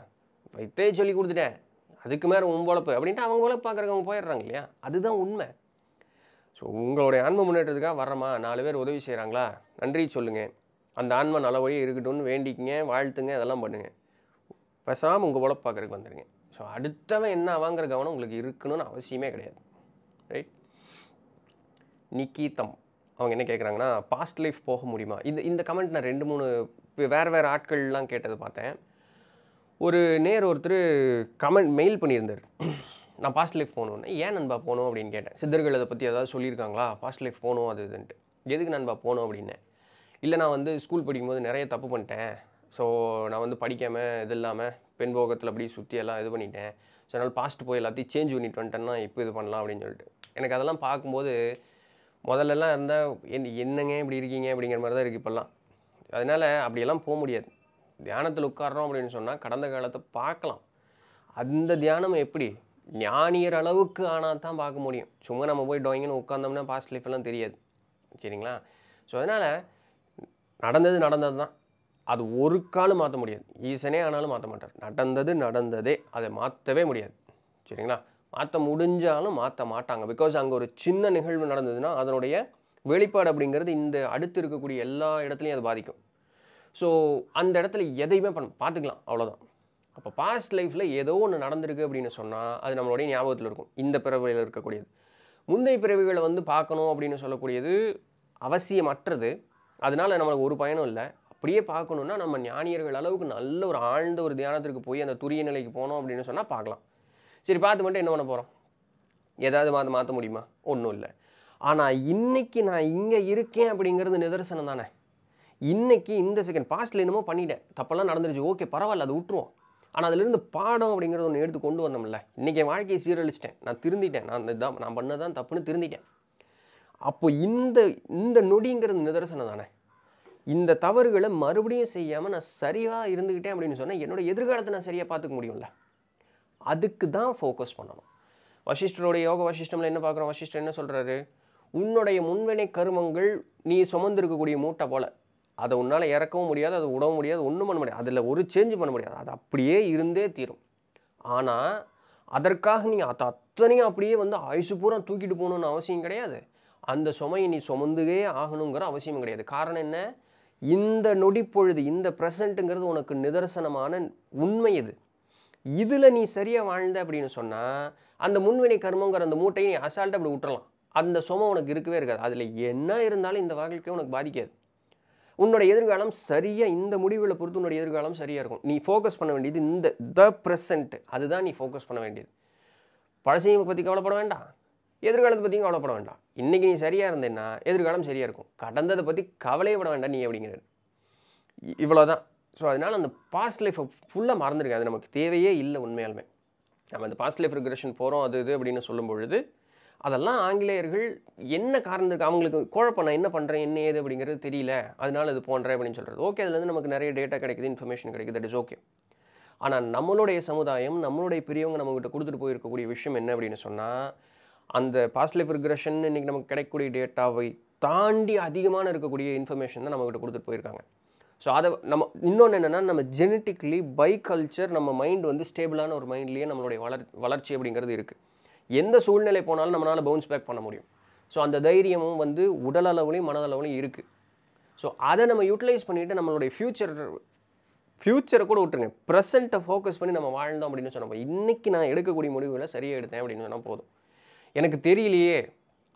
வைத்தே சொல்லி கொடுத்துட்டேன். அதுக்கு மேலே உன் பொழப்பு அப்படின்ட்டு அவங்க பொழப்பு பார்க்குறவங்க போயிடுறாங்க இல்லையா? அதுதான் உண்மை. ஸோ உங்களுடைய ஆன்ம முன்னேற்றத்துக்காக வரமா நாலு பேர் உதவி செய்கிறாங்களா நன்றி சொல்லுங்கள் அந்த ஆன்ம நல்ல வழியே இருக்கட்டும்னு வேண்டிக்கிங்க வாழ்த்துங்க அதெல்லாம் பண்ணுங்கள் பேசாமல் உங்கள் பொழப்பு பார்க்குறதுக்கு வந்துடுங்க ஸோ அடுத்தவன் என்ன ஆவாங்கிற கவனம் உங்களுக்கு இருக்கணும்னு அவசியமே கிடையாது. ரைட் நிக்கீதம். அவங்க என்ன கேட்குறாங்கன்னா பாஸ்ட் லைஃப் போக முடியுமா? இந்த இந்த கமெண்ட் நான் ரெண்டு மூணு வேறு வேறு ஆட்கள்லாம் கேட்டது பார்த்தேன். ஒரு நேர் ஒருத்தர் கமெண்ட் மெயில் பண்ணியிருந்தார். நான் பாஸ்ட் லைஃப் போகணுன்னு ஏன் நண்பா போகணும் அப்படின்னு கேட்டேன். சித்தர்கள் அதை பற்றி ஏதாவது சொல்லியிருக்காங்களா? பாஸ்ட் லைஃப் போகணும் அது இதுன்ட்டு. எதுக்கு நண்பா போகணும் அப்படின்னேன் இல்லை நான் வந்து ஸ்கூல் படிக்கும்போது நிறைய தப்பு பண்ணிட்டேன். ஸோ நான் வந்து படிக்காமல் இது இல்லாமல் பெண் போகத்தில் அப்படியே சுற்றி எல்லாம் இது பண்ணிட்டேன். ஸோ அதனால் பாஸ்ட் போய் எல்லாத்தையும் சேஞ்ச் பண்ணிட்டு வந்துட்டேன்னா இப்போ இது பண்ணலாம் அப்படின்னு சொல்லிட்டு. எனக்கு அதெல்லாம் பார்க்கும்போது முதல்லலாம் இருந்தால் என் என்னங்க இப்படி இருக்கீங்க? அப்படிங்கிற மாதிரி தான் இருக்குது இப்போல்லாம். அதனால் அப்படியெல்லாம் போக முடியாது. தியானத்தில் உட்கார்றோம் அப்படின்னு சொன்னால் கடந்த காலத்தை பார்க்கலாம். அந்த தியானம் எப்படி? ஞானியர் அளவுக்கு ஆனால் தான் பார்க்க முடியும். சும்மா நம்ம போய் டோயிங்னு உட்காந்தோம்னா பாஸ்ட் லைஃப்லாம் தெரியாது. சரிங்களா? ஸோ அதனால் நடந்தது நடந்தது தான் அது ஒரு காலம் மாற்ற முடியாது. ஈசனே ஆனாலும் மாற்ற மாட்டார். நடந்தது நடந்ததே. அதை மாற்றவே முடியாது. சரிங்களா? மாற்ற முடிஞ்சாலும் மாற்ற மாட்டாங்க. பிகாஸ் அங்கே ஒரு சின்ன நிகழ்வு நடந்ததுன்னா அதனுடைய வெளிப்பாடு அப்படிங்கிறது இந்த அடுத்து இருக்கக்கூடிய எல்லா இடத்துலையும் அது பாதிக்கும். ஸோ அந்த இடத்துல எதையுமே பண்ண பார்த்துக்கலாம். அவ்வளோதான் அப்போ பாஸ்ட் லைஃப்பில் ஏதோ ஒன்று நடந்திருக்கு அப்படின்னு சொன்னால் அது நம்மளுடைய ஞாபகத்தில் இருக்கும். இந்த பிறவியில் இருக்கக்கூடியது. முந்தைய பிறவிகளை வந்து பார்க்கணும் அப்படின்னு சொல்லக்கூடியது அவசியமற்றது. அதனால் நம்மளுக்கு ஒரு பயனும் இல்லை. அப்படியே பார்க்கணுன்னா நம்ம ஞானியர்கள் அளவுக்கு நல்ல ஒரு ஆழ்ந்த ஒரு தியானத்திற்கு போய் அந்த துரிய நிலைக்கு போனோம் அப்படின்னு சொன்னால் பார்க்கலாம். சரி பார்த்து மட்டும் என்ன பண்ண போகிறோம் ஏதாவது மாற்ற மாற்ற முடியுமா? ஒன்றும் இல்லை. ஆனால் இன்றைக்கி நான் இங்கே இருக்கேன் அப்படிங்கிறது நிதர்சனம் தானே. இன்றைக்கி இந்த செகண்ட் பாஸ்ட்டில் என்னமோ பண்ணிட்டேன். தப்பெல்லாம் நடந்துருச்சு. ஓகே பரவாயில்ல அதை விட்டுருவோம். ஆனால் அதுலேருந்து பாடம் அப்படிங்கிறத ஒன்று எடுத்து கொண்டு வந்தோம்ல. இன்றைக்கி என் வாழ்க்கையை சீரழிச்சிட்டேன். நான் திருந்திட்டேன். நான் இதான் நான் பண்ணதான் தப்புன்னு திருந்திட்டேன். அப்போ இந்த இந்த நொடிங்கிறது நிதர்சனம் தானே. இந்த தவறுகளை மறுபடியும் செய்யாமல் நான் சரியாக இருந்துக்கிட்டேன் அப்படின்னு சொன்னால் என்னோட எதிர்காலத்தை நான் சரியாக பார்த்துக்க முடியும்ல. அதுக்கு தான் ஃபோக்கஸ் பண்ணணும். வசிஷ்டரோட யோக வசிஷ்டமில் என்ன பார்க்குறோம்? வசிஷ்டர் என்ன சொல்கிறாரு உன்னுடைய முன்வினை கருமங்கள் நீ சுமந்திருக்கக்கூடிய மூட்டை போல். அதை உன்னால் இறக்கவும் முடியாது அதை விடவும் முடியாது ஒன்றும் பண்ண முடியாது. அதில் ஒரு சேஞ்சு பண்ண முடியாது. அது அப்படியே இருந்தே தீரும். ஆனால் அதற்காக நீங்கள் அதை அத்தனையும் அப்படியே வந்து ஆயுசு பூரா தூக்கிட்டு போகணுன்னு அவசியம் கிடையாது. அந்த சுமையை நீ சுமந்துகே ஆகணுங்கிற அவசியம் கிடையாது. காரணம் என்ன? இந்த நொடிப்பொழுது இந்த ப்ரெசண்ட்டுங்கிறது உனக்கு நிதர்சனமான உண்மை இது. இதில் நீ சரியாக வாழ்ந்த அப்படின்னு சொன்னால் அந்த முன்வினை கர்மங்கிற அந்த மூட்டையை நீ அசால்ட்டாக அப்படி விட்டுறலாம். அந்த சுமம் உனக்கு இருக்கவே இருக்காது. அதில் என்ன இருந்தாலும் இந்த வாழ்க்கை உனக்கு பாதிக்காது. உன்னோட எதிர்காலம் சரியாக இந்த முடிவில் பொறுத்து உன்னோட எதிர்காலம் சரியாக இருக்கும். நீ ஃபோக்கஸ் பண்ண வேண்டியது இந்த த ப்ரெசன்ட் அதுதான் நீ ஃபோக்கஸ் பண்ண வேண்டியது. பழசையும் பற்றி கவலைப்பட வேண்டாம். எதிர்காலத்தை பற்றியும் கவலைப்பட வேண்டாம். இன்றைக்கி நீ சரியாக இருந்தேன்னா எதிர்காலம் சரியாக இருக்கும். கடந்ததை பற்றி கவலையே பட வேண்டாம் நீ அப்படிங்கிறது. இவ்வளோ தான் ஸோ அதனால் அந்த பாஸ்ட் லைஃப்பை ஃபுல்லாக மறந்துருங்க அது நமக்கு தேவையே இல்லை உண்மையாலுமே. நம்ம அந்த பாஸ்ட் லைஃப் ரிக்ரெஷன் போகிறோம் அது இது அப்படின்னு சொல்லும் பொழுது அதெல்லாம் ஆங்கிலேயர்கள் என்ன காரணத்துக்கு அவங்களுக்கு குழப்பம் நான் என்ன பண்ணுறேன் என்ன ஏது அப்படிங்கிறது தெரியல அதனால இது போன்றேன் அப்படின்னு சொல்கிறது ஓகே அதுலேருந்து நமக்கு நிறைய டேட்டா கிடைக்குது இன்ஃபர்மேஷன் கிடைக்குது தட் இஸ் ஓகே ஆனால் நம்மளுடைய சமுதாயம் நம்மளுடைய பெரியவங்க நம்மக்கிட்ட கொடுத்துட்டு போயிருக்கக்கூடிய விஷயம் என்ன அப்படின்னு சொன்னால் அந்த பாஸ்ட் லைஃப் ரிக்ரெஷன் இன்றைக்கி நமக்கு கிடைக்கக்கூடிய டேட்டாவை தாண்டி அதிகமான இருக்கக்கூடிய இன்ஃபர்மேஷன் தான் நம்மக்கிட்ட கொடுத்துட்டு போயிருக்காங்க. ஸோ அதை நம்ம இன்னொன்று என்னென்னா நம்ம ஜெனட்டிக்லி பை கல்ச்சர் நம்ம மைண்ட் வந்து ஸ்டேபிளான ஒரு மைண்ட்லேயே நம்மளுடைய வளர் வளர்ச்சி அப்படிங்கிறது இருக்குது எந்த சூழ்நிலை போனாலும் நம்மளால் பவுன்ஸ் பேக் பண்ண முடியும். ஸோ அந்த தைரியமும் வந்து உடலளவுலையும் மனதளவுலையும் இருக்குது ஸோ அதை நம்ம யூட்டிலைஸ் பண்ணிவிட்டு நம்மளுடைய ஃப்யூச்சர் ஃப்யூச்சரை கூட விட்டுருங்க. ப்ரெசண்ட்டை ஃபோக்கஸ் பண்ணி நம்ம வாழ்ந்தோம் அப்படின்னு சொன்னப்போ இன்றைக்கி நான் எடுக்கக்கூடிய முடிவுகளை சரியாக எடுத்தேன் அப்படின்னு சொன்னால் போதும். எனக்கு தெரியலையே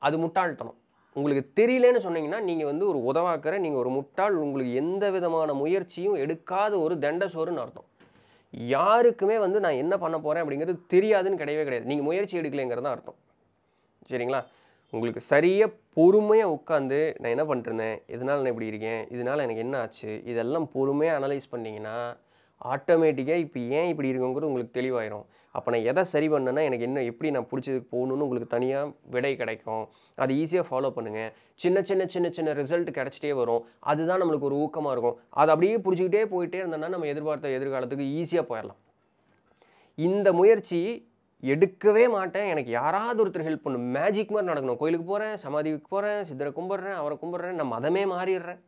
அது முட்டாள்தனம். உங்களுக்கு தெரியலன்னு சொன்னீங்கன்னா நீங்கள் வந்து ஒரு உதவாக்கிற நீங்கள் ஒரு முட்டாள் உங்களுக்கு எந்த விதமான முயற்சியும் எடுக்காத ஒரு தண்டசோறுன்னு அர்த்தம். யாருக்குமே வந்து நான் என்ன பண்ண போகிறேன் அப்படிங்கிறது தெரியாதுன்னு கிடையவே கிடையாது. நீங்கள் முயற்சி எடுக்கலைங்கிறது தான் அர்த்தம். சரிங்களா? உங்களுக்கு சரியாக பொறுமையாக உட்காந்து நான் என்ன பண்ணிருந்தேன் இதனால் நான் இப்படி இருக்கேன்? இதனால் எனக்கு என்ன ஆச்சு? இதெல்லாம் பொறுமையாக அனலைஸ் பண்ணிங்கன்னா ஆட்டோமேட்டிக்காக இப்போ ஏன் இப்படி இருக்குங்கிறது உங்களுக்கு தெளிவாயிரும். அப்போ நான் எதை சரி பண்ணேன்னா எனக்கு என்ன எப்படி நான் பிடிச்சதுக்கு போகணுன்னு உங்களுக்கு தனியாக விடை கிடைக்கும். அது ஈஸியாக ஃபாலோ பண்ணுங்கள் சின்ன சின்ன சின்ன சின்ன ரிசல்ட் கிடச்சிட்டே வரும். அதுதான் நம்மளுக்கு ஒரு ஊக்கமாக இருக்கும். அது அப்படியே பிடிச்சிக்கிட்டே போயிட்டே இருந்தோம்னா நம்ம எதிர்பார்த்த எதிர்காலத்துக்கு ஈஸியாக போயிடலாம். இந்த முயற்சி எடுக்கவே மாட்டேன். எனக்கு யாராவது ஒருத்தர் ஹெல்ப் பண்ணும் மேஜிக் மாதிரி நடக்கணும். கோயிலுக்கு போகிறேன் சமாதிக்கு போகிறேன் சித்தரை கும்பிட்றேன் அவரை கும்பிட்றேன் நான் மதமே மாறிடுறேன்.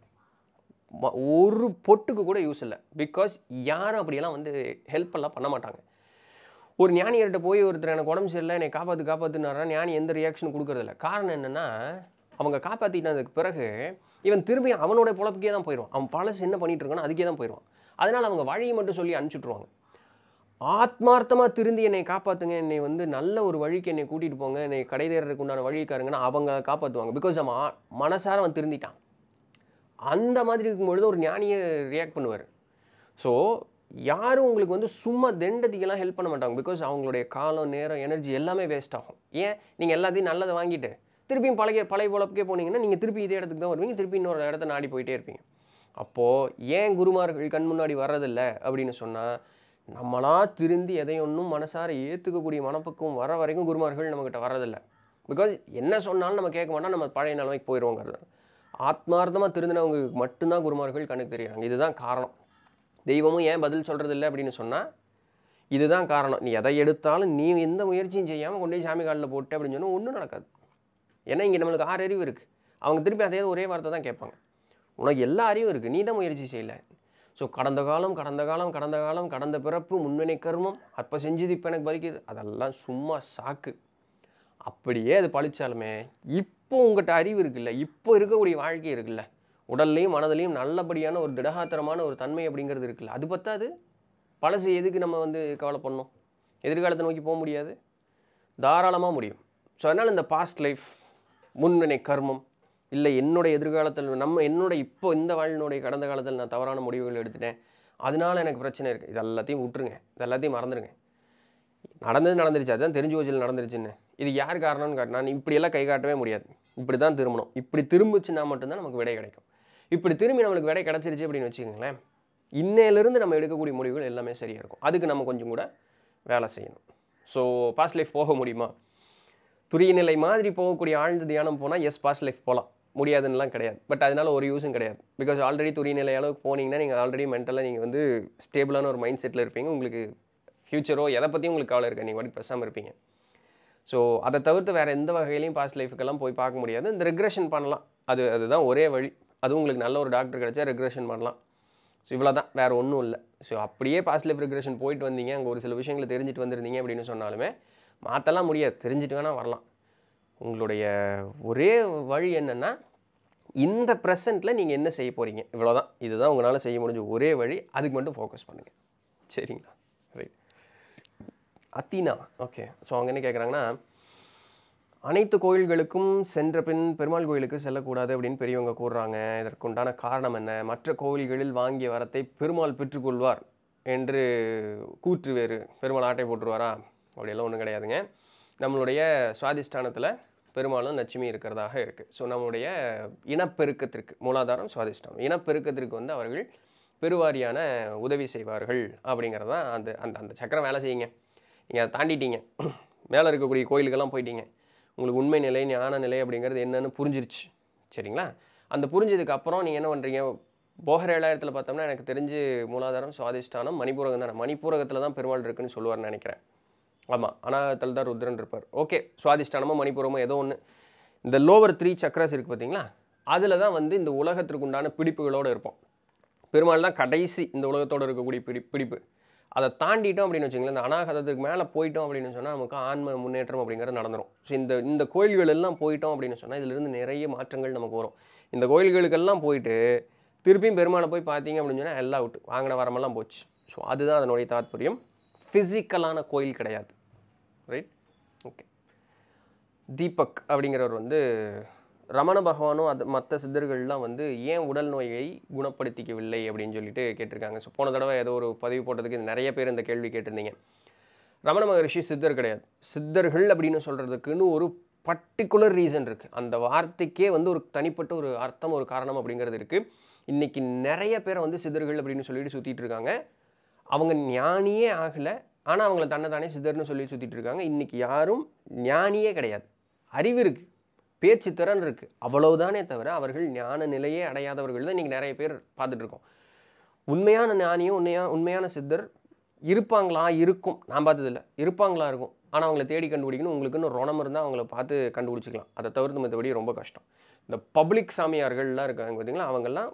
ம- ஒரு பொட்டுக்கு கூட யூஸ் இல்லை. பிகாஸ் யாரும் அப்படியெல்லாம் வந்து ஹெல்ப் எல்லாம் பண்ண மாட்டாங்க. ஒரு ஞானியர்கிட்ட போய் ஒருத்தர் எனக்கு உடம்பு சரியில்லை என்னை காப்பாற்று காப்பாற்றுனாரா ஞானி எந்த ரியாக்ஷன் கொடுக்குறதில்ல. காரணம் என்னென்னா அவங்க காப்பாற்றினதுக்கு பிறகு இவன் திரும்பி அவனோட பொழப்புக்கே தான் போயிடுவான். அவன் பழசு என்ன பண்ணிட்டு இருக்கானோ அதுக்கே தான் போயிடுவான். அதனால் அவங்க வழியை மட்டும் சொல்லி அனுப்பிச்சுட்ருவாங்க ஆத்மார்த்தமாக திருந்தி என்னை காப்பாற்றுங்க என்னை வந்து நல்ல ஒரு வழிக்கு என்னை கூட்டிகிட்டு போங்க என்னை கடை தேர்றதுக்கு உண்டான வழிக்காருங்கன்னா அவங்க காப்பாற்றுவாங்க பிகாஸ் அவன் மனசார அவன் திருந்திட்டான். அந்த மாதிரி இருக்கும்பொழுது ஒரு ஞானியை ரியாக்ட் பண்ணுவார். ஸோ யாரும் உங்களுக்கு வந்து சும்மா தெண்டதிக்கெல்லாம் ஹெல்ப் பண்ண மாட்டாங்க. பிகாஸ் அவங்களுடைய காலம் நேரம் எனர்ஜி எல்லாமே வேஸ்ட் ஆகும். ஏன்? நீங்கள் எல்லாத்தையும் நல்லதை வாங்கிட்டு திருப்பியும் பழைய பழைய பொழப்புக்கே போனீங்கன்னா நீங்கள் திருப்பி இதே இடத்துக்கு தான் வருவீங்க. திருப்பி இன்னொரு இடத்த நாடி போயிட்டே இருப்பீங்க. அப்போது ஏன் குருமார்கள் கண் முன்னாடி வர்றதில்ல அப்படின்னு சொன்னால் நம்மளா திருந்தி எதையொன்னும் மனசார ஏற்றுக்கக்கூடிய மனப்பக்குவம் வர வரைக்கும் குருமார்கள் நம்மக்கிட்ட வர்றதில்லை. பிகாஸ் என்ன சொன்னாலும் நம்ம கேட்க மாட்டோம். நம்ம பழைய நிலைமைக்கு போயிடுவோங்கிறது ஆத்மார்த்தமாக திருந்தினவங்களுக்கு மட்டும்தான் குருமார்கள் கண்ணுக்கு தெரியுறாங்க. இதுதான் காரணம். தெய்வமும் ஏன் பதில் சொல்கிறது இல்லை அப்படின்னு சொன்னால் இதுதான் காரணம். நீ எதை எடுத்தாலும் நீ எந்த முயற்சியும் செய்யாமல் கொண்டு போய் சாமி காலில் போட்டு அப்படின்னு சொன்னால் ஒன்றும் நடக்காது. ஏன்னா இங்கே நம்மளுக்கு ஆறு அறிவு இருக்குது அவங்க திருப்பி அதே ஒரே வார்த்தை தான் கேட்பாங்க. உனக்கு எல்லா அறிவும் இருக்குது நீ தான் முயற்சி செய்யல. ஸோ கடந்த காலம் கடந்த காலம் கடந்த காலம் கடந்த பிறப்பு முன்வினை கர்மம் அப்போ செஞ்சது இப்போ எனக்கு பலிக்குது. அதெல்லாம் சும்மா சாக்கு. அப்படியே அது பழிச்சாலுமே இப்போ உங்கள்கிட்ட அறிவு இருக்குல்ல இப்போ இருக்கக்கூடிய வாழ்க்கை இருக்குல்ல உடல்லையும் மனதிலையும் நல்லபடியான ஒரு திடகாத்திரமான ஒரு தன்மை அப்படிங்கிறது இருக்குல்ல. அது பத்தாது. பழசு எதுக்கு நம்ம வந்து கவலை பண்ணோம் எதிர்காலத்தை நோக்கி போக முடியாது. தாராளமாக முடியும். ஸோ அதனால் இந்த பாஸ்ட் லைஃப் முன்னணி கர்மம் இல்லை என்னுடைய எதிர்காலத்தில் நம்ம என்னோட இப்போ இந்த வாழ்னுடைய கடந்த காலத்தில் நான் தவறான முடிவுகள் எடுத்துட்டேன். அதனால் எனக்கு பிரச்சனை இருக்குது இது எல்லாத்தையும் விட்டுருங்க. இது எல்லாத்தையும் மறந்துடுங்க நடந்தது நடந்துருச்சு. அதுதான் தெரிஞ்சு வச்சில் நடந்துருச்சுன்னு. இது யார் காரணம்னு காட்டு நான் இப்படியெல்லாம் கை காட்டவே முடியாது. இப்படி தான் திரும்பணும். இப்படி திரும்பிச்சுன்னா மட்டும்தான் நமக்கு விடை கிடைக்கும். இப்படி திரும்பி நம்மளுக்கு விடை கிடச்சிருச்சு அப்படின்னு வச்சுக்கோங்களேன் இன்னையிலிருந்து நம்ம எடுக்கக்கூடிய முடிவுகள் எல்லாமே சரியாக இருக்கும். அதுக்கு நம்ம கொஞ்சம் கூட வேலை செய்யணும். ஸோ பாஸ்ட் லைஃப் போக முடியுமா? துரிய நிலை மாதிரி போகக்கூடிய ஆழ்ந்த தியானம் போனால் எஸ் பாஸ்ட் லைஃப் போகலாம் முடியாதுன்னுலாம் கிடையாது. பட் அதனால் ஒரு யூஸும் கிடையாது. பிகாஸ் ஆல்ரெடி துரிய நிலை அளவுக்கு போனீங்கன்னா நீங்கள் ஆல்ரெடி மென்டலாக நீங்கள் வந்து ஸ்டேபிளான ஒரு மைண்ட் செட்டில் இருப்பீங்க. உங்களுக்கு ஃப்யூச்சரோ எதை பற்றியும் உங்களுக்கு கவலை இருக்கா நீங்கள் வாட்டி பேசாமல் இருப்பீங்க. ஸோ அதை தவிர்த்து வேறு எந்த வகையிலையும் பாஸ்ட் லைஃபுக்கெல்லாம் போய் பார்க்க முடியாது. இந்த ரெக்ரெஷன் பண்ணலாம். அது அதுதான் ஒரே வழி. அதுவும் உங்களுக்கு நல்ல ஒரு டாக்டர் கிடச்சா ரெக்ரெஷன் பண்ணலாம். ஸோ இவ்வளோ தான் வேறு ஒன்றும் இல்லை. ஸோ அப்படியே பாஸ்ட் லைஃப் ரெக்ரெஷன் போயிட்டு வந்தீங்க. அங்கே ஒரு சில விஷயங்களை தெரிஞ்சுட்டு வந்திருந்தீங்க அப்படின்னு சொன்னாலுமே மாற்றலாம் முடியாது. தெரிஞ்சுட்டு வேணால் வரலாம். உங்களுடைய ஒரே வழி என்னென்னா இந்த ப்ரெசண்ட்டில் நீங்கள் என்ன செய்ய போகிறீங்க இவ்வளோ தான் இதுதான் உங்களால் செய்ய முடிஞ்ச ஒரே வழி. அதுக்கு மட்டும் ஃபோக்கஸ் பண்ணுங்கள் சரிங்களா? ரைட் அத்தீனா. ஓகே ஸோ அவங்க என்ன கேட்குறாங்கன்னா அனைத்து கோயில்களுக்கும் சென்ற பின் பெருமாள் கோயிலுக்கு செல்லக்கூடாது அப்படின்னு பெரியவங்க கூறுறாங்க. இதற்குண்டான காரணம் என்ன? மற்ற கோயில்களில் வாங்கிய வரத்தை பெருமாள் பெற்றுக்கொள்வார் என்று கூற்று வேறு பெருமாள் ஆட்டை போட்டுருவாரா? அப்படியெல்லாம் ஒன்றும் கிடையாதுங்க. நம்மளுடைய சுவாதிஷ்டானத்தில் பெருமாளும் லட்சுமி இருக்கிறதாக இருக்குது ஸோ நம்மளுடைய இனப்பெருக்கத்திற்கு மூலாதாரம் சுவாதிஷ்டானம். இனப்பெருக்கத்திற்கு வந்து அவர்கள் பெருவாரியான உதவி செய்வார்கள் அப்படிங்கிறது தான் அந்த அந்த அந்த சக்கரம் வேலை செய்யுங்க. நீங்கள் அதை தாண்டிட்டீங்க. மேலே இருக்கக்கூடிய கோயிலுக்கெல்லாம் போயிட்டீங்க. உங்களுக்கு உண்மை நிலை ஞான நிலை அப்படிங்கிறது என்னன்னு புரிஞ்சிருச்சு. சரிங்களா? அந்த புரிஞ்சதுக்கு அப்புறம் நீங்கள் என்ன பண்ணுறீங்க போகிற ஏழாயிரத்தில் பார்த்தோம்னா எனக்கு தெரிஞ்சு மூலாதாரம் சுவாதிஷ்டானம் மணிப்பூரகம் தானே. மணிப்பூரகத்தில் தான் பெருமாள் இருக்குன்னு சொல்லுவார்னு நினைக்கிறேன். ஆமாம் அனாகத்தில் தான் ருத்ரன் இருப்பார். ஓகே சுவாதிஷ்டானமோ மணிபூரமோ ஏதோ ஒன்று இந்த லோவர் த்ரீ சக்கரஸ் இருக்குது பார்த்தீங்களா? அதில் தான் வந்து இந்த உலகத்திற்கு உண்டான பிடிப்புகளோடு இருப்போம். பெருமாள் தான் கடைசி இந்த உலகத்தோடு இருக்கக்கூடிய பிடி பிடிப்பு. அதை தாண்டிட்டோம் அப்படின்னு வச்சுங்களேன் இந்த அனாகதத்துக்கு மேலே போயிட்டோம் அப்படின்னு சொன்னால் நமக்கு ஆன்ம முன்னேற்றம் அப்படிங்கிறது நடந்துடும் ஸோ இந்த இந்த கோயில்கள் எல்லாம் போயிட்டோம் அப்படின்னு சொன்னால் இதிலிருந்து நிறைய மாற்றங்கள் நமக்கு வரும். இந்த கோயில்களுக்கெல்லாம் போயிட்டு திருப்பியும் பெருமாளை போய் பார்த்தீங்க அப்படின்னு சொன்னால் எல்லாம் அவுட் வாங்கின வரமெல்லாம் போச்சு. ஸோ அதுதான் அதனுடைய தாற்பயம் ஃபிசிக்கலான கோயில் கிடையாது. ரைட் ஓகே தீபக் அப்படிங்கிறவர் வந்து ரமண பகவானும் அது மற்ற சித்தர்கள்லாம் வந்து ஏன் உடல் நோயை குணப்படுத்திக்கவில்லை அப்படின்னு சொல்லிட்டு கேட்டிருக்காங்க. ஸோ போன தடவை ஏதோ ஒரு பதிவு போட்டதுக்கு நிறைய பேர் இந்த கேள்வி கேட்டிருந்தீங்க. ரமண மகரிஷி சித்தர் கிடையாது. சித்தர்கள் அப்படின்னு சொல்கிறதுக்குன்னு ஒரு பர்டிகுலர் ரீசன் இருக்குது அந்த வார்த்தைக்கே வந்து ஒரு தனிப்பட்ட ஒரு அர்த்தம் ஒரு காரணம் அப்படிங்கிறது இருக்குது இன்றைக்கி நிறைய பேரை வந்து சித்தர்கள் அப்படின்னு சொல்லிட்டு சுற்றிட்டு இருக்காங்க. அவங்க ஞானியே ஆகலை. ஆனால் அவங்கள தன்னை தானே சித்தர்னு சொல்லி சுற்றிட்டு இருக்காங்க. இன்றைக்கி யாரும் ஞானியே கிடையாது. அறிவு இருக்குது பேச்சு திறன் இருக்குது அவ்வளவுதானே தவிர அவர்கள் ஞான நிலையே அடையாதவர்கள் தான் இன்றைக்கி நிறைய பேர் பார்த்துட்ருக்கோம் உண்மையான ஞானியும் உண்மையா உண்மையான சித்தர் இருப்பாங்களா? இருக்கும். நான் பார்த்ததில்ல. இருப்பாங்களா? இருக்கும். ஆனால் அவங்கள தேடி கண்டுபிடிக்கணும். உங்களுக்குன்னு ரணம் இருந்தால் அவங்கள பார்த்து கண்டுபிடிச்சிக்கலாம். அதை தவிர்த்து மற்றபடி ரொம்ப கஷ்டம். இந்த பப்ளிக் சாமியார்கள்லாம் இருக்காங்க பார்த்தீங்களா? அவங்கெல்லாம்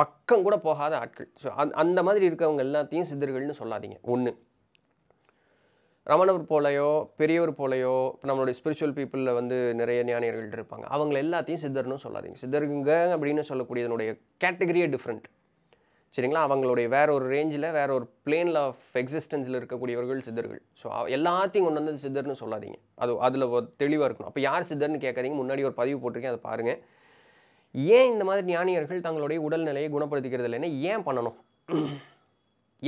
பக்கம் கூட போகாத ஆட்கள். ஸோ அந்த மாதிரி இருக்கவங்க எல்லாத்தையும் சித்தர்கள்னு சொல்லாதீங்க. ஒன்று ரமணவர் போலையோ பெரியவர் போலையோ இப்போ நம்மளுடைய ஸ்பிரிச்சுவல் பீப்புளில் வந்து நிறைய ஞானியர்கள் இருப்பாங்க. அவங்கள எல்லாத்தையும் சித்தர்னு சொல்லாதீங்க. சித்தருங்க அப்படின்னு சொல்லக்கூடியதனுடைய கேட்டகரியே டிஃப்ரெண்ட் சரிங்களா? அவங்களுடைய வேற ஒரு ரேஞ்சில் வேற ஒரு பிளேனில் ஆஃப் எக்ஸிஸ்டன்ஸில் இருக்கக்கூடியவர்கள் சித்தர்கள். ஸோ எல்லாத்தையும் கொண்டு வந்து சித்தர்னு சொல்லாதீங்க. அது அதில் தெளிவாக இருக்கணும். அப்போ யார் சித்தர்னு கேட்காதீங்க. முன்னாடி ஒரு பதிவு போட்டிருக்கேன் அதை பாருங்கள் ஏன் இந்த மாதிரி ஞானியர்கள் தங்களுடைய உடல்நிலையை குணப்படுத்திக்கிறது இல்லைன்னா ஏன் பண்ணணும்?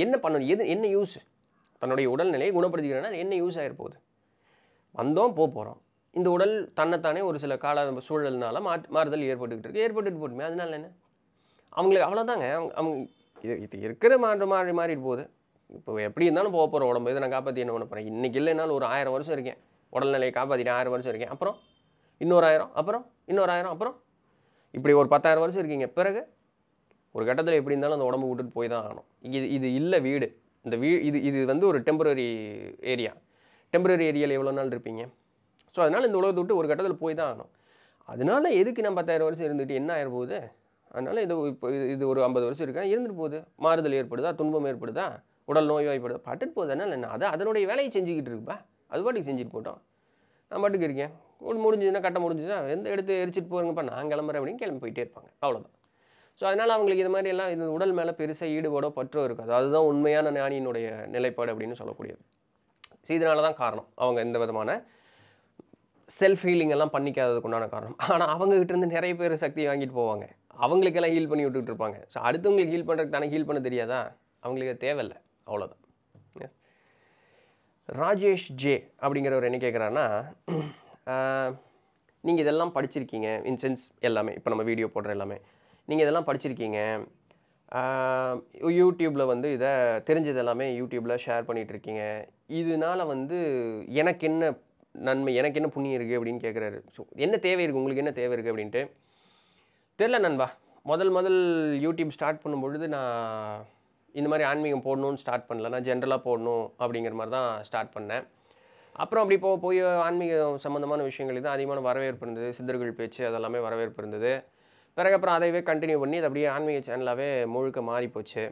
என்ன பண்ணணும்? எது என்ன யூஸ் தன்னுடைய உடல்நிலையை குணப்படுத்திக்கிறேன்னா என்ன யூஸ் ஆகிருப்போகுது வந்தோம் போக போகிறோம் இந்த உடல் தன்னைத்தானே ஒரு சில கால சூழல்னால மா மாறுதல் ஏற்பட்டுக்கிட்டு இருக்கு. ஏற்பட்டுட்டு போட்டுமே அதனால என்ன? அவங்களுக்கு அவ்வளோதாங்க அவங்க அவங்க இது இது இருக்கிற மாறு மாறி மாறிட்டு போகுது. இப்போ எப்படி இருந்தாலும் போக போகிற உடம்பு இதை நான் காப்பாற்றி என்ன பண்ண போகிறேன் இன்றைக்கி இல்லைனாலும் ஒரு ஆயிரம் வருஷம் இருக்கேன். உடல்நிலையை காப்பாற்றிட்டு ஆயிரம் வருஷம் இருக்கேன். அப்புறம்? இன்னொரு ஆயிரம். அப்புறம்? இன்னொரு ஆயிரம். அப்புறம்? இப்படி ஒரு பத்தாயிரம் வருஷம் இருக்கீங்க. பிறகு ஒரு கட்டத்தில் எப்படி இருந்தாலும் அந்த உடம்பு விட்டுட்டு போய் தான் ஆகணும். இது இது இல்லை வீடு. இந்த வீ இது இது வந்து ஒரு டெம்பரரி ஏரியா டெம்பரரி ஏரியாவில் எவ்வளோ நாள் இருப்பீங்க? ஸோ அதனால் இந்த உலகத்தை விட்டு ஒரு கட்டத்தில் போய் தான் ஆகணும். அதனால எதுக்கு நான் பத்தாயிரம் வருஷம் இருந்துட்டு என்ன ஆயிர போகுது? அதனால் இது இப்போ இது இது ஒரு ஐம்பது வருஷம் இருக்கா இருந்துட்டு போகுது. மாறுதல் ஏற்படுதா? துன்பம் ஏற்படுதா? உடல் நோய் வாய்ப்படுதா? பட்டுட்டு போகுது. அதனால் என்ன? அதை அதனுடைய வேலையை செஞ்சுக்கிட்டு இருக்குப்பா அது பாட்டுக்கு செஞ்சுட்டு போட்டோம். நான் பாட்டுக்கு இருக்கேன். ஒரு முடிஞ்சுதுன்னா கட்ட முடிஞ்சுதா எந்த எடுத்து எரிச்சிட்டு போகிறேங்கப்பா நான் கிளம்புறேன் அப்படின்னு கிளம்பி போயிட்டே இருப்பாங்க. அவ்வளோதான் ஸோ அதனால் அவங்களுக்கு இது மாதிரி எல்லாம் இது உடல் மேலே பெருசாக ஈடுபாடோ பற்றோ இருக்காது. அதுதான் உண்மையான ஞானியினுடைய நிலைப்பாடு அப்படின்னு சொல்லக்கூடியது. ஸோ இதனால தான் காரணம். அவங்க எந்த விதமான செல்ஃப் ஹீலிங் எல்லாம் பண்ணிக்காததுக்கு உண்டான காரணம். ஆனால் அவங்ககிட்ட இருந்து நிறைய பேர் சக்தி வாங்கிட்டு போவாங்க. அவங்களுக்கெல்லாம் ஹீல் பண்ணி விட்டுட்டு இருப்பாங்க. ஸோ அடுத்தவங்களுக்கு ஹீல் பண்ணுறதுக்கு தானே ஹீல் பண்ண தெரியாதா? அவங்களுக்கு தேவையில்லை. அவ்வளோதான் எஸ் ராஜேஷ் ஜே அப்படிங்கிறவர் என்ன கேட்குறாருன்னா *clears throat* நீங்கள் இதெல்லாம் படிச்சிருக்கீங்க. இன் சென்ஸ் எல்லாமே. இப்போ நம்ம வீடியோ போடுற எல்லாமே. நீங்கள் இதெல்லாம் படிச்சிருக்கீங்க. யூடியூப்பில் வந்து இதை தெரிஞ்சது எல்லாமே யூடியூப்பில் ஷேர் பண்ணிகிட்டு இருக்கீங்க. இதனால வந்து எனக்கு என்ன நன்மை எனக்கு என்ன புண்ணியம் இருக்குது அப்படின்னு கேட்குறாரு ஸோ என்ன தேவை இருக்குது உங்களுக்கு என்ன தேவை இருக்குது அப்படின்ட்டு. தெரில நண்பா. முதல் முதல் யூடியூப் ஸ்டார்ட் பண்ணும்பொழுது நான் இந்த மாதிரி ஆன்மீகம் போடணும்னு ஸ்டார்ட் பண்ணல. நான் ஜென்ரலாக போடணும் அப்படிங்கிற மாதிரி தான் ஸ்டார்ட் பண்ணேன். அப்புறம் அப்படி போக போய் ஆன்மீகம் சம்மந்தமான விஷயங்கள் தான் அதிகமான வரவேற்பு இருந்தது. சித்தர்கள் பேச்சு அதெல்லாமே வரவேற்பு இருந்தது. பிறகு அப்புறம் அதையவே கண்டினியூ பண்ணி அது அப்படியே ஆன்மீக சேனலாகவே முழுக்க மாறி போச்சு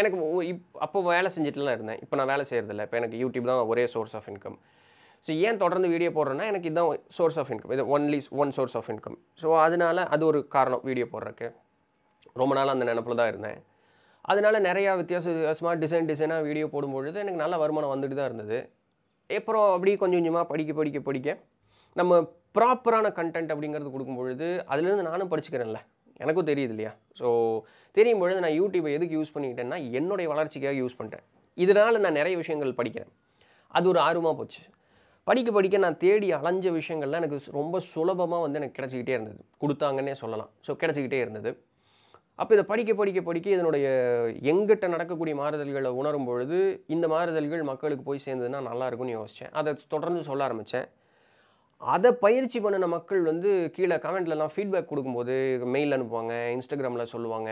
எனக்கு இப் அப்போ வேலை செஞ்சுட்டுலாம் இருந்தேன். இப்போ நான் வேலை செய்கிறதில்ல இப்போ எனக்கு யூடியூப் தான் ஒரே சோர்ஸ் ஆஃப் இன்கம் ஸோ ஏன் தொடர்ந்து வீடியோ போடுறேன்னா எனக்கு இதுதான் சோர்ஸ் ஆஃப் இன்கம் இது only one source of income so அதனால அது ஒரு காரணம் வீடியோ போடுறதுக்கு. ரொம்ப நாள் அந்த நினப்பில் தான் இருந்தேன். அதனால நிறையா வித்தியாச வித்தியாசமாக டிசைன் டிசைனாக வீடியோ போடும்பொழுது எனக்கு நல்ல வருமானம் வந்துட்டு தான் இருந்தது. அப்புறம் அப்படியே கொஞ்சம் கொஞ்சமாக படிக்க படிக்க படிக்க நம்ம ப்ராப்பரான கண்டென்ட் அப்படிங்கிறது கொடுக்கும் பொழுது அதுலேருந்து நானும் படிச்சுக்கிறேன்ல. எனக்கும் தெரியுது இல்லையா? ஸோ தெரியும் பொழுது நான் யூடியூப்பை எதுக்கு யூஸ் பண்ணிக்கிட்டேன்னா என்னுடைய வளர்ச்சிக்காக யூஸ் பண்ணிட்டேன். இதனால் நான் நிறைய விஷயங்கள் படிக்கிறேன். அது ஒரு ஆர்வமாக போச்சு. படிக்க படிக்க நான் தேடி அலைஞ்ச விஷயங்கள்லாம் எனக்கு ரொம்ப சுலபமாக வந்து எனக்கு கிடச்சிக்கிட்டே இருந்தது. கொடுத்தாங்கன்னே சொல்லலாம். ஸோ கிடச்சிக்கிட்டே இருந்தது. அப்போ இதை படிக்க படிக்க படிக்க இதனுடைய எங்கிட்ட நடக்கக்கூடிய மாறுதல்களை உணரும் பொழுது இந்த மாறுதல்கள் மக்களுக்கு போய் சேர்ந்ததுன்னா நல்லா இருக்கும்னு யோசித்தேன் அதை தொடர்ந்து சொல்ல ஆரம்பித்தேன் அதை பயிற்சி பண்ணின மக்கள் வந்து கீழே கமெண்ட்லலாம் ஃபீட்பேக் கொடுக்கும்போது மெயில் அனுப்புவாங்க இன்ஸ்டாகிராமில் சொல்லுவாங்க.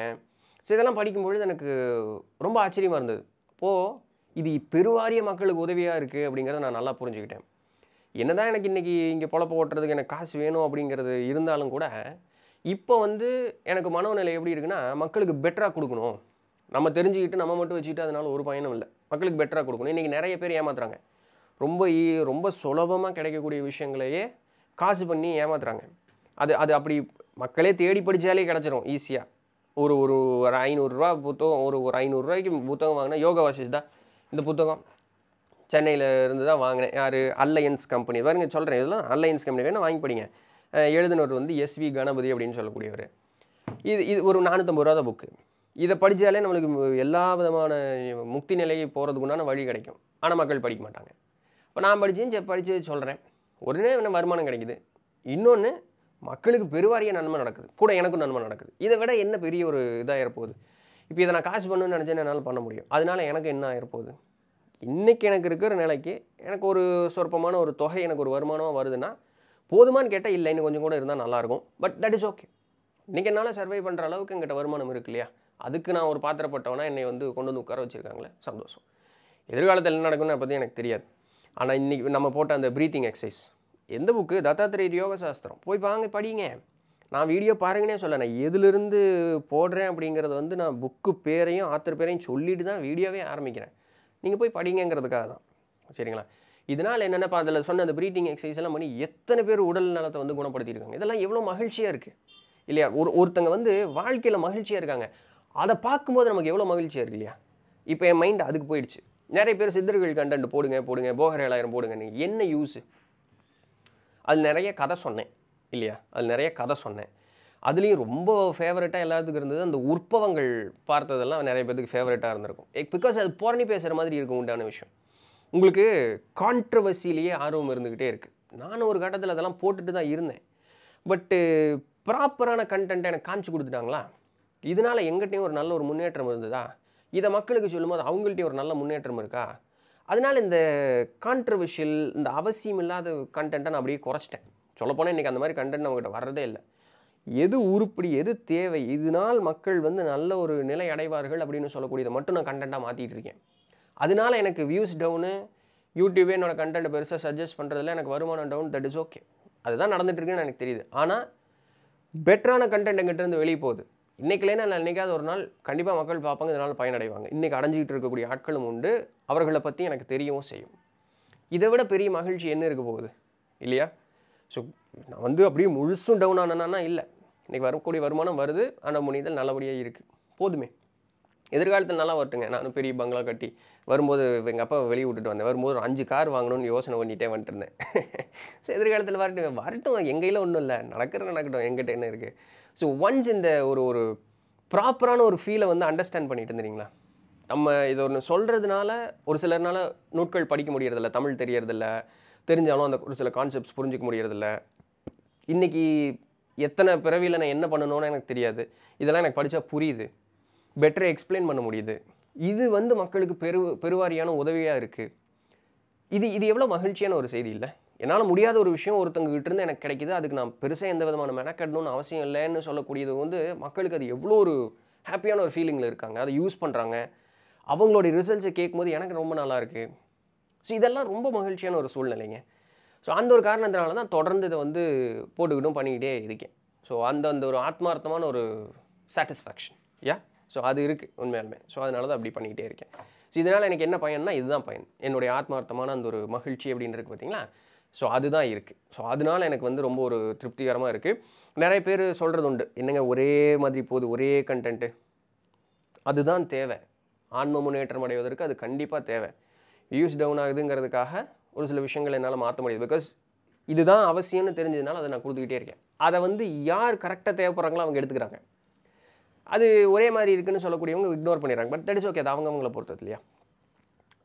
ஸோ இதெல்லாம் படிக்கும்பொழுது எனக்கு ரொம்ப ஆச்சரியமாக இருந்தது. அப்போது இது பெருவாரிய மக்களுக்கு உதவியாக இருக்குது அப்படிங்கிறத நான் நல்லா புரிஞ்சுக்கிட்டேன். என்னதான் எனக்கு இன்றைக்கி இங்கே பொழப்ப ஓட்டுறதுக்கு எனக்கு காசு வேணும் அப்படிங்கிறது இருந்தாலும் கூட இப்போ வந்து எனக்கு மனோநிலை எப்படி இருக்குன்னா மக்களுக்கு பெட்டராக கொடுக்கணும். நம்ம தெரிஞ்சுக்கிட்டு நம்ம மட்டும் வச்சுக்கிட்டு அதனால ஒரு பயனும் இல்லை. மக்களுக்கு பெட்டராக கொடுக்கணும். இன்றைக்கி நிறைய பேர் ஏமாத்துறாங்க. ரொம்ப ஈ- ரொம்ப சுலபமாக கிடைக்கக்கூடிய விஷயங்களையே காசு பண்ணி ஏமாத்துறாங்க. அது அது அப்படி மக்களே தேடி படித்தாலே கிடச்சிரும் ஈஸியாக ஒரு ஒரு ஒரு ஐநூறுரூவா புத்தகம் ஒரு ஒரு ஐநூறுரூவாய்க்கு புத்தகம் வாங்கினா யோகா வாஷிஸ் தான் இந்த புத்தகம். சென்னையில் இருந்து தான் வாங்கினேன். யார்? அல்லயன்ஸ் கம்பெனி பாருங்க சொல்கிறேன் இதெல்லாம் அல்லயன்ஸ் கம்பெனி வேணால் வாங்கி படிங்க. எழுதினவர் வந்து எஸ்வி கணபதி அப்படின்னு சொல்லக்கூடியவர். இது இது ஒரு நானூற்றம்பது ரூபா தான் புக்கு இதை படித்தாலே நம்மளுக்கு எல்லா விதமான முக்தி நிலையை போகிறதுக்குண்டான வழி கிடைக்கும். ஆனால் மக்கள் படிக்க மாட்டாங்க. இப்போ நான் படித்தேன் படித்து சொல்கிறேன் உடனே என்ன வருமானம் கிடைக்குது? இன்னொன்று மக்களுக்கு பெருவாரிய நன்மை நடக்குது. கூட எனக்கும் நன்மை நடக்குது. இதை விட என்ன பெரிய ஒரு இதாக இருப்போகுது இப்போ இதை நான் காசு பண்ணணும்னு நினச்சேன் என்னால் பண்ண முடியும். அதனால் எனக்கு என்ன ஆயிருப்போகுது இன்றைக்கி எனக்கு இருக்கிற நிலைக்கு எனக்கு ஒரு சொற்பமான ஒரு தொகை எனக்கு ஒரு வருமானமாக வருதுன்னா போதுமான்னு கேட்டால் இல்லை இன்னும் கொஞ்சம் கூட இருந்தால் நல்லாயிருக்கும் பட் தட் இஸ் ஓகே இன்றைக்கி என்னால் சர்வை பண்ணுற அளவுக்கு எங்கிட்ட வருமானம் இருக்கு இல்லையா? அதுக்கு நான் ஒரு பாத்திரப்பட்டவனா என்னை வந்து கொண்டு வந்து உட்கார வச்சுருக்காங்களே? சந்தோஷம். எதிர்காலத்தில் என்ன நடக்கும்னு பற்றி எனக்கு தெரியாது. ஆனால் இன்றைக்கி நம்ம போட்ட அந்த ப்ரீத்திங் எக்ஸசைஸ் எந்த புக்கு தத்தாத்திரேயர் யோக சாஸ்திரம். போய் வாங்க படிங்க. நான் வீடியோ பாருங்கன்னே சொல்ல நான் எதுலேருந்து போடுறேன் அப்படிங்கிறது வந்து நான் புக்கு பேரையும் ஆத்தர் பேரையும் சொல்லிட்டு தான் வீடியோவே ஆரம்பிக்கிறேன். நீங்கள் போய் படிங்கங்கிறதுக்காக தான். சரிங்களா? இதனால் என்னென்னப்பா அதில் சொன்ன அந்த ப்ரீத்திங் எக்ஸசைஸ் எல்லாம் பண்ணி எத்தனை பேர் உடல் நலத்தை வந்து குணப்படுத்தியிருக்காங்க. இதெல்லாம் எவ்வளோ மகிழ்ச்சியாக இருக்குது இல்லையா? ஒரு ஒருத்தங்க வந்து வாழ்க்கையில் மகிழ்ச்சியாக இருக்காங்க. அதை பார்க்கும்போது நமக்கு எவ்வளோ மகிழ்ச்சியாக இருக்கு இல்லையா? இப்போ என் மைண்ட் அதுக்கு போயிடுச்சு. நிறைய பேர் சித்தர்கள் கண்டென்ட் போடுங்க போடுங்க போகர் ஏழாயிரம் போடுங்க நீங்கள் என்ன யூஸு அது நிறைய கதை சொன்னேன் இல்லையா? அது நிறைய கதை சொன்னேன். அதுலேயும் ரொம்ப ஃபேவரட்டாக எல்லாத்துக்கும் இருந்தது அந்த உற்பவங்கள் பார்த்ததெல்லாம் நிறைய பேருக்கு ஃபேவரட்டாக இருந்திருக்கும். பிகாஸ் அது புறணி பேசுகிற மாதிரி இருக்கும் உண்டான விஷயம். உங்களுக்கு கான்ட்ரவர்சிலேயே ஆர்வம் இருந்துக்கிட்டே இருக்குது நானும் ஒரு கட்டத்தில் அதெல்லாம் போட்டுட்டு தான் இருந்தேன். பட்டு ப்ராப்பரான கண்டென்ட்டை எனக்கு காமிச்சு கொடுத்துட்டாங்களா? இதனால் எங்கிட்டையும் ஒரு நல்ல ஒரு முன்னேற்றம் இருந்ததா? இதை மக்களுக்கு சொல்லும்போது அவங்கள்ட்ட ஒரு நல்ல முன்னேற்றம் இருக்கா? அதனால் இந்த கான்ட்ரவர்ஷியல் இந்த அவசியம் இல்லாத கண்டென்ட்டை நான் அப்படியே குறைச்சிட்டேன். சொல்லப்போனால் இன்றைக்கி அந்த மாதிரி கண்டென்ட் அவங்ககிட்ட வர்றதே இல்லை. எது உருப்படி எது தேவை இதனால் மக்கள் வந்து நல்ல ஒரு நிலை அடைவார்கள் அப்படின்னு சொல்லக்கூடியதை மட்டும் நான் கண்டென்ட்டாக மாற்றிட்டு இருக்கேன். அதனால எனக்கு வியூஸ் டவுனு யூடியூபே என்னோட கண்டென்ட் பெருசாக சஜஸ்ட் பண்ணுறதுல எனக்கு வருமானம் டவுன் தட் இஸ் ஓகே அதுதான் நடந்துகிட்ருக்குன்னு எனக்கு தெரியுது. ஆனால் பெட்டரான கண்டென்ட் எங்கிட்டேருந்து வெளியே போகுது. இன்றைக்கிலேனா நான் என்னைக்காவது ஒரு நாள் கண்டிப்பாக மக்கள் பார்ப்பாங்க இதனால் பயனடைவாங்க. இன்றைக்கி அடைஞ்சிக்கிட்டு இருக்கக்கூடிய ஆட்களும் உண்டு. அவர்களை பற்றி எனக்கு தெரியவும் செய்யும். இதை விட பெரிய மகிழ்ச்சி என்ன இருக்க போகுது? இல்லையா? ஸோ நான் வந்து அப்படியே முழுசும் டவுன் ஆனேன்னா இல்லை. இன்றைக்கி வரக்கூடிய வருமானம் வருது. ஆனால் முனிதல் நல்லபடியாக இருக்குது போதுமே. எதிர்காலத்தில் நல்லா வரட்டுங்க. நானும் பெரிய பங்களா கட்டி வரும்போது எங்கள் அப்பா வெளியே விட்டுட்டு வந்தேன். வரும்போது ஒரு அஞ்சு கார் வாங்கணும்னு யோசனை பண்ணிட்டே வந்துட்டு இருந்தேன். *laughs* ஸோ எதிர்காலத்தில் வரட்டும். வரட்டும். எங்கள் கையில் ஒன்றும் இல்லை. நடக்கிற நடக்கட்டும். எங்கிட்ட என்ன இருக்குது ஸோ ஒன்ஸ் இந்த ஒரு ஒரு ப்ராப்பரான ஒரு ஃபீலை வந்து அண்டர்ஸ்டாண்ட் பண்ணிட்டு இருந்தீங்களா நம்ம இதை ஒன்று சொல்கிறதுனால ஒரு சிலர்னால நூட்கள் படிக்க முடியறதில்ல தமிழ் தெரியறதில்ல தெரிஞ்சாலும் அந்த ஒரு சில கான்செப்ட்ஸ் புரிஞ்சிக்க முடியறதில்ல. இன்றைக்கி எத்தனை பிறவியில் நான் என்ன பண்ணணும்னு எனக்கு தெரியாது. இதெல்லாம் எனக்கு படித்தா புரியுது. பெட்டராக எக்ஸ்பிளைன் பண்ண முடியுது. இது வந்து மக்களுக்கு பெரு பெருவாரியான உதவியாக இருக்குது இது இது எவ்வளோ மகிழ்ச்சியான ஒரு செய்தி இல்லை? என்னால் முடியாத ஒரு விஷயம் ஒருத்தங்ககிட்ட இருந்து எனக்கு கிடைக்கிது. அதுக்கு நான் பெருசாக எந்த விதமான மெனக்கடணும்னு அவசியம் இல்லைன்னு சொல்லக்கூடியது வந்து மக்களுக்கு அது எவ்வளோ ஒரு ஹாப்பியான ஒரு ஃபீலிங்கில் இருக்காங்க. அதை யூஸ் பண்ணுறாங்க அவங்களுடைய ரிசல்ட்ஸை கேட்கும்போது எனக்கு ரொம்ப நல்லா இருக்குது ஸோ இதெல்லாம் ரொம்ப மகிழ்ச்சியான ஒரு சூழ்நிலைங்க. ஸோ அந்த ஒரு காரணத்தினால தான் தொடர்ந்து இதை வந்து போட்டுக்கிட்டும் பண்ணிக்கிட்டே இருக்கேன். ஸோ அந்த அந்த ஒரு ஆத்மார்த்தமான ஒரு சாட்டிஸ்ஃபேக்ஷன் யா ஸோ அது இருக்குது உண்மையாலுமே. ஸோ அதனால தான் அப்படி பண்ணிக்கிட்டே இருக்கேன். ஸோ இதனால் எனக்கு என்ன பயன்னா இதுதான் பயன். என்னுடைய ஆத்மார்த்தமான அந்த ஒரு மகிழ்ச்சி அப்படின்னு இருக்குது பார்த்தீங்களா ஸோ அதுதான் இருக்குது ஸோ அதனால எனக்கு வந்து ரொம்ப ஒரு திருப்திகரமாக இருக்குது நிறைய பேர் சொல்கிறது உண்டு. என்னங்க ஒரே மாதிரி போகுது ஒரே கண்டென்ட்டு அதுதான் தேவை. ஆன்ம முன்னேற்றம் அடைவதற்கு அது கண்டிப்பாக தேவை. வியூஸ் டவுன் ஆகுதுங்கிறதுக்காக ஒரு சில விஷயங்கள் என்னால் மாற்ற முடியுது. பிகாஸ் இதுதான் அவசியம்னு தெரிஞ்சதுனால அதை நான் கொடுத்துக்கிட்டே இருக்கேன். அதை வந்து யார் கரெக்டாக தேவைப்படுறாங்களோ அவங்க எடுத்துக்கிறாங்க. அது ஒரே மாதிரி இருக்குன்னு சொல்லக்கூடியவங்க இக்னோர் பண்ணிடுறாங்க. பட் தட் இஸ் ஓகே அது அவங்க அவங்கள பொறுத்தது இல்லையா?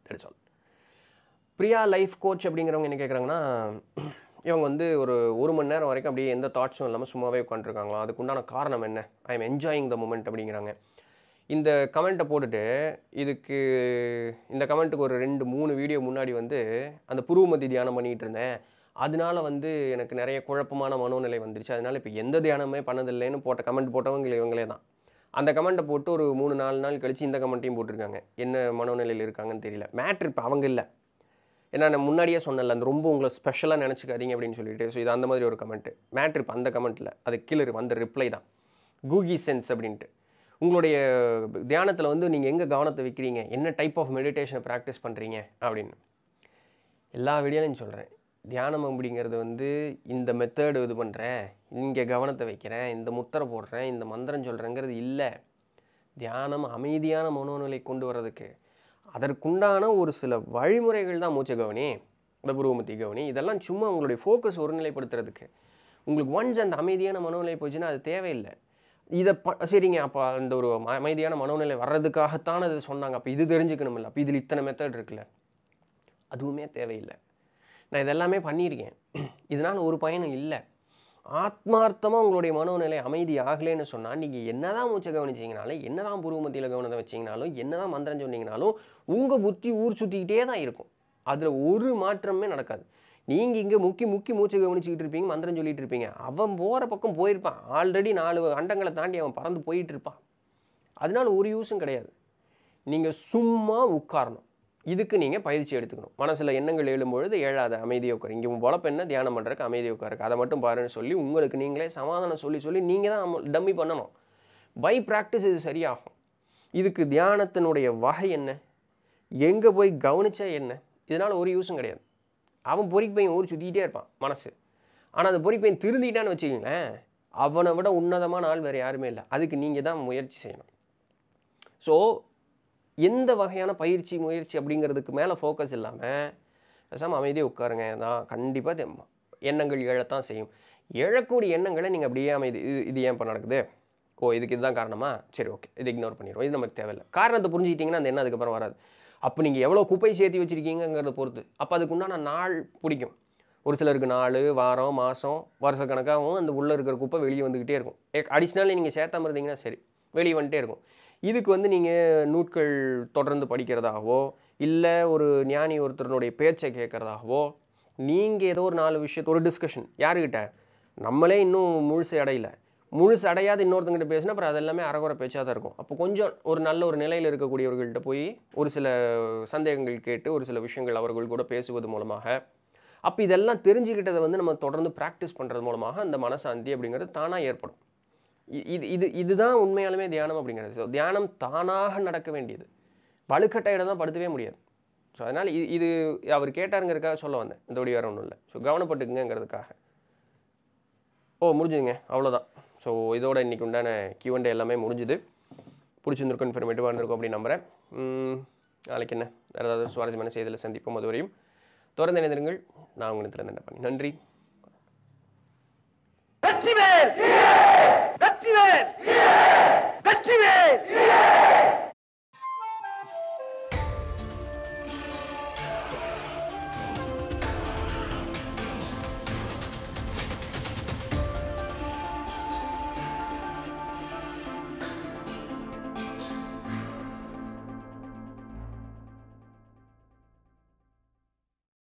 That is all Priya life coach அப்படிங்கிறவங்க என்ன கேட்குறாங்கன்னா *clears throat* இவங்க வந்து ஒரு ஒரு மணி நேரம் வரைக்கும் அப்படியே எந்த தாட்ஸும் இல்லாமல் சும்மாவே உட்காந்துருக்காங்களா அதுக்குண்டான காரணம் என்ன? I am enjoying the moment அப்படிங்கிறாங்க. இந்த கமெண்ட்டை போட்டுட்டு இதுக்கு இந்த கமெண்ட்டுக்கு ஒரு ரெண்டு மூணு வீடியோ முன்னாடி வந்து அந்த புருவமதி தியானம் பண்ணிகிட்டு இருந்தேன். அதனால வந்து எனக்கு நிறைய குழப்பமான மனோநிலை வந்துருச்சு. அதனால் இப்போ எந்த தியானமே பண்ணதில்லைன்னு போட்ட கமெண்ட் போட்டவங்க இவங்களே தான். அந்த கமெண்ட்டை போட்டு ஒரு மூணு நாலு நாள் கழித்து இந்த கமெண்ட்டையும் போட்டிருக்காங்க. என்ன மனோநிலையில் இருக்காங்கன்னு தெரியல. மேட்ரு இப்போ அவங்க இல்லை. ஏன்னா நான் முன்னாடியே சொன்னல அந்த ரொம்ப உங்களை ஸ்பெஷலாக நினச்சிக்காதீங்க அப்படின்னு சொல்லிட்டு. ஸோ இது அந்த மாதிரி ஒரு கமெண்ட்டு மேட்ரு இப்போ அந்த கமெண்ட்டில் அது கீழே இருக்கு, அந்த ரிப்ளை தான். கூகி சென்ஸ் அப்படின்ட்டு. உங்களுடைய தியானத்தில் வந்து நீங்கள் எங்கே கவனத்தை வைக்கிறீங்க? என்ன டைப் ஆஃப் மெடிடேஷனை ப்ராக்டிஸ் பண்ணுறீங்க அப்படின்னு. எல்லா வீடியோலையும் சொல்கிறேன் தியானம் அப்படிங்கிறது வந்து இந்த மெத்தேடு இது பண்ணுறேன் இங்கே கவனத்தை வைக்கிறேன் இந்த முத்திரை போடுறேன் இந்த மந்திரம் சொல்கிறேங்கிறது இல்லை. தியானம் அமைதியான மனோநிலை கொண்டு வர்றதுக்கு அதற்குண்டான ஒரு சில வழிமுறைகள் தான் மூச்ச கவனி இந்த புருவமத்தி கவனி. இதெல்லாம் சும்மா உங்களுடைய ஃபோக்கஸ் ஒருநிலைப்படுத்துறதுக்கு. உங்களுக்கு ஒன்ஸ் அந்த அமைதியான மனோநிலை போச்சுன்னா அது தேவையில்லை. இதை ப சரிங்க அப்போ அந்த ஒரு ம- அமைதியான மனோநிலை வர்றதுக்காகத்தான் அது சொன்னாங்க. அப்போ இது தெரிஞ்சுக்கணுமில்ல. அப்போ இதில் இத்தனை மெத்தட் இருக்குல்ல. அதுவுமே தேவையில்லை. நான் இதெல்லாமே பண்ணியிருக்கேன். இதனால் ஒரு பயனும் இல்லை. ஆத்மார்த்தமாக உங்களுடைய மனோநிலை அமைதி ஆகலைன்னு சொன்னால் நீங்கள் என்னதான் மூச்சை கவனிச்சிங்கனாலும் என்னதான் புருவமத்தியில் கவனத்தை வச்சிங்கனாலும் என்னதான் மந்திரம் சொன்னீங்கனாலும் உங்கள் புத்தி ஊர் சுற்றிக்கிட்டே தான் இருக்கும். அதில் ஒரு மாற்றமே நடக்காது. நீங்கள் இங்கே முக்கி முக்கி மூச்சை கவனிச்சிக்கிட்டு இருப்பீங்க மந்திரம் சொல்லிகிட்டு இருப்பீங்க. அவன் போகிற பக்கம் போயிருப்பான். ஆல்ரெடி நாலு அண்டங்களை தாண்டி அவன் பறந்து போயிட்டு இருப்பான். அதனால ஒரு யூஸும் கிடையாது. நீங்கள் சும்மா உட்காரணும். இதுக்கு நீங்கள் பயிற்சி எடுத்துக்கணும். மனசில் எண்ணங்கள் எழும்பொழுது ஏழாத அமைதியை உட்காரு. இங்கே பொழப்பு என்ன? தியானம் பண்ணுறக்கு அமைதியை உட்காருக்கு அதை மட்டும் பாருன்னு சொல்லி உங்களுக்கு நீங்களே சமாதானம் சொல்லி சொல்லி நீங்கள் தான் டம்மி பண்ணணும். பை ப்ராக்டிஸ் இது சரியாகும். இதுக்கு தியானத்தினுடைய வகை என்ன? எங்கே போய் கவனித்தா என்ன? இதனால் ஒரு யூஸும் கிடையாது. அவன் பொறிப்பையும் ஊர் சுற்றிக்கிட்டே இருப்பான் மனசு. ஆனால் அந்த பொறிப்பையும் திருந்திட்டான்னு வச்சுக்கிங்களேன் அவனை விட உன்னதமான ஆள் வேறு யாருமே இல்லை. அதுக்கு நீங்கள் தான் முயற்சி செய்யணும். ஸோ எந்த வகையான பயிற்சி முயற்சி அப்படிங்கிறதுக்கு மேலே ஃபோக்கஸ் இல்லாமல் பேசாமல் அமைதியாக உட்காருங்க. தான் கண்டிப்பாக எண்ணங்கள் எழத்தான் செய்யும். எழக்கூடிய எண்ணங்களை நீங்கள் அப்படியே அமைதி இது இது ஏன் இப்போ நடக்குது? ஓ இதுக்கு இதுதான் காரணமா? சரி ஓகே இது இக்னோர் பண்ணிடுவோம் இது நமக்கு தேவையில்லை. காரணத்தை புரிஞ்சுக்கிட்டிங்கன்னா அந்த எண்ணம் அதுக்கப்புறம் வராது. அப்போ நீங்கள் எவ்வளோ குப்பை சேர்த்து வச்சுருக்கீங்கிறத பொறுத்து. அப்போ அதுக்குண்டான நாள் பிடிக்கும். ஒரு சிலருக்கு நாலு வாரம் மாதம் வருஷக்கணக்காகவும் அந்த உள்ளே இருக்கிற குப்பை வெளியே வந்துக்கிட்டே இருக்கும். அடிஷ்னலி நீங்கள் சேர்த்தாம இருந்தீங்கன்னா சரி வெளியே வந்துட்டே இருக்கும். இதுக்கு வந்து நீங்கள் நூட்கள் தொடர்ந்து படிக்கிறதாகவோ இல்லை ஒரு ஞானி ஒருத்தருடைய பேச்சை கேட்குறதாகவோ நீங்கள் ஏதோ ஒரு நாலு விஷயத்த ஒரு டிஸ்கஷன் யாருக்கிட்ட நம்மளே இன்னும் முழுசு அடையில. முழுசு அடையாத இன்னொருத்தங்கிட்ட பேசினா அப்புறம் அதெல்லாமே அறகுறை பேச்சாக தான் இருக்கும். அப்போ கொஞ்சம் ஒரு நல்ல ஒரு நிலையில் இருக்கக்கூடியவர்கள்ட்ட போய் ஒரு சில சந்தேகங்கள் கேட்டு ஒரு சில விஷயங்கள் அவர்கள் கூட பேசுவது மூலமாக அப்போ இதெல்லாம் தெரிஞ்சுக்கிட்டதை வந்து நம்ம தொடர்ந்து ப்ராக்டிஸ் பண்ணுறது மூலமாக அந்த மனசாந்தி அப்படிங்கிறது தானாக ஏற்படும். இது இது இதுதான் உண்மையாலுமே தியானம் அப்படிங்கிறது. ஸோ தியானம் தானாக நடக்க வேண்டியது. வலுக்கட்ட இடம் தான் படுத்தவே முடியாது. ஸோ அதனால் இது இது அவர் கேட்டாருங்கிறதுக்காக சொல்ல வந்தேன். இந்த வேறு ஒன்றும் இல்லை. ஸோ கவனப்பட்டுக்குங்கிறதுக்காக ஓ முடிஞ்சுதுங்க. அவ்வளோதான் ஸோ இதோட இன்னைக்கு உண்டான Q&A எல்லாமே முடிஞ்சுது. பிடிச்சிருந்துருக்கும் இன்ஃபர்மேட்டிவாக இருந்திருக்கும் அப்படின்னு நம்புகிறேன் நாளைக்கு என்ன? வேறு ஏதாவது சுவாரஸ்யமான செய்தியில் சந்திப்போம் அதுவரையும். தொடர்ந்து இணைந்திருங்கள். நான் உங்களுக்கு என்ன பண்ணி நன்றி. வெற்றிவேல் வெற்றிவேல் வெற்றிவேல்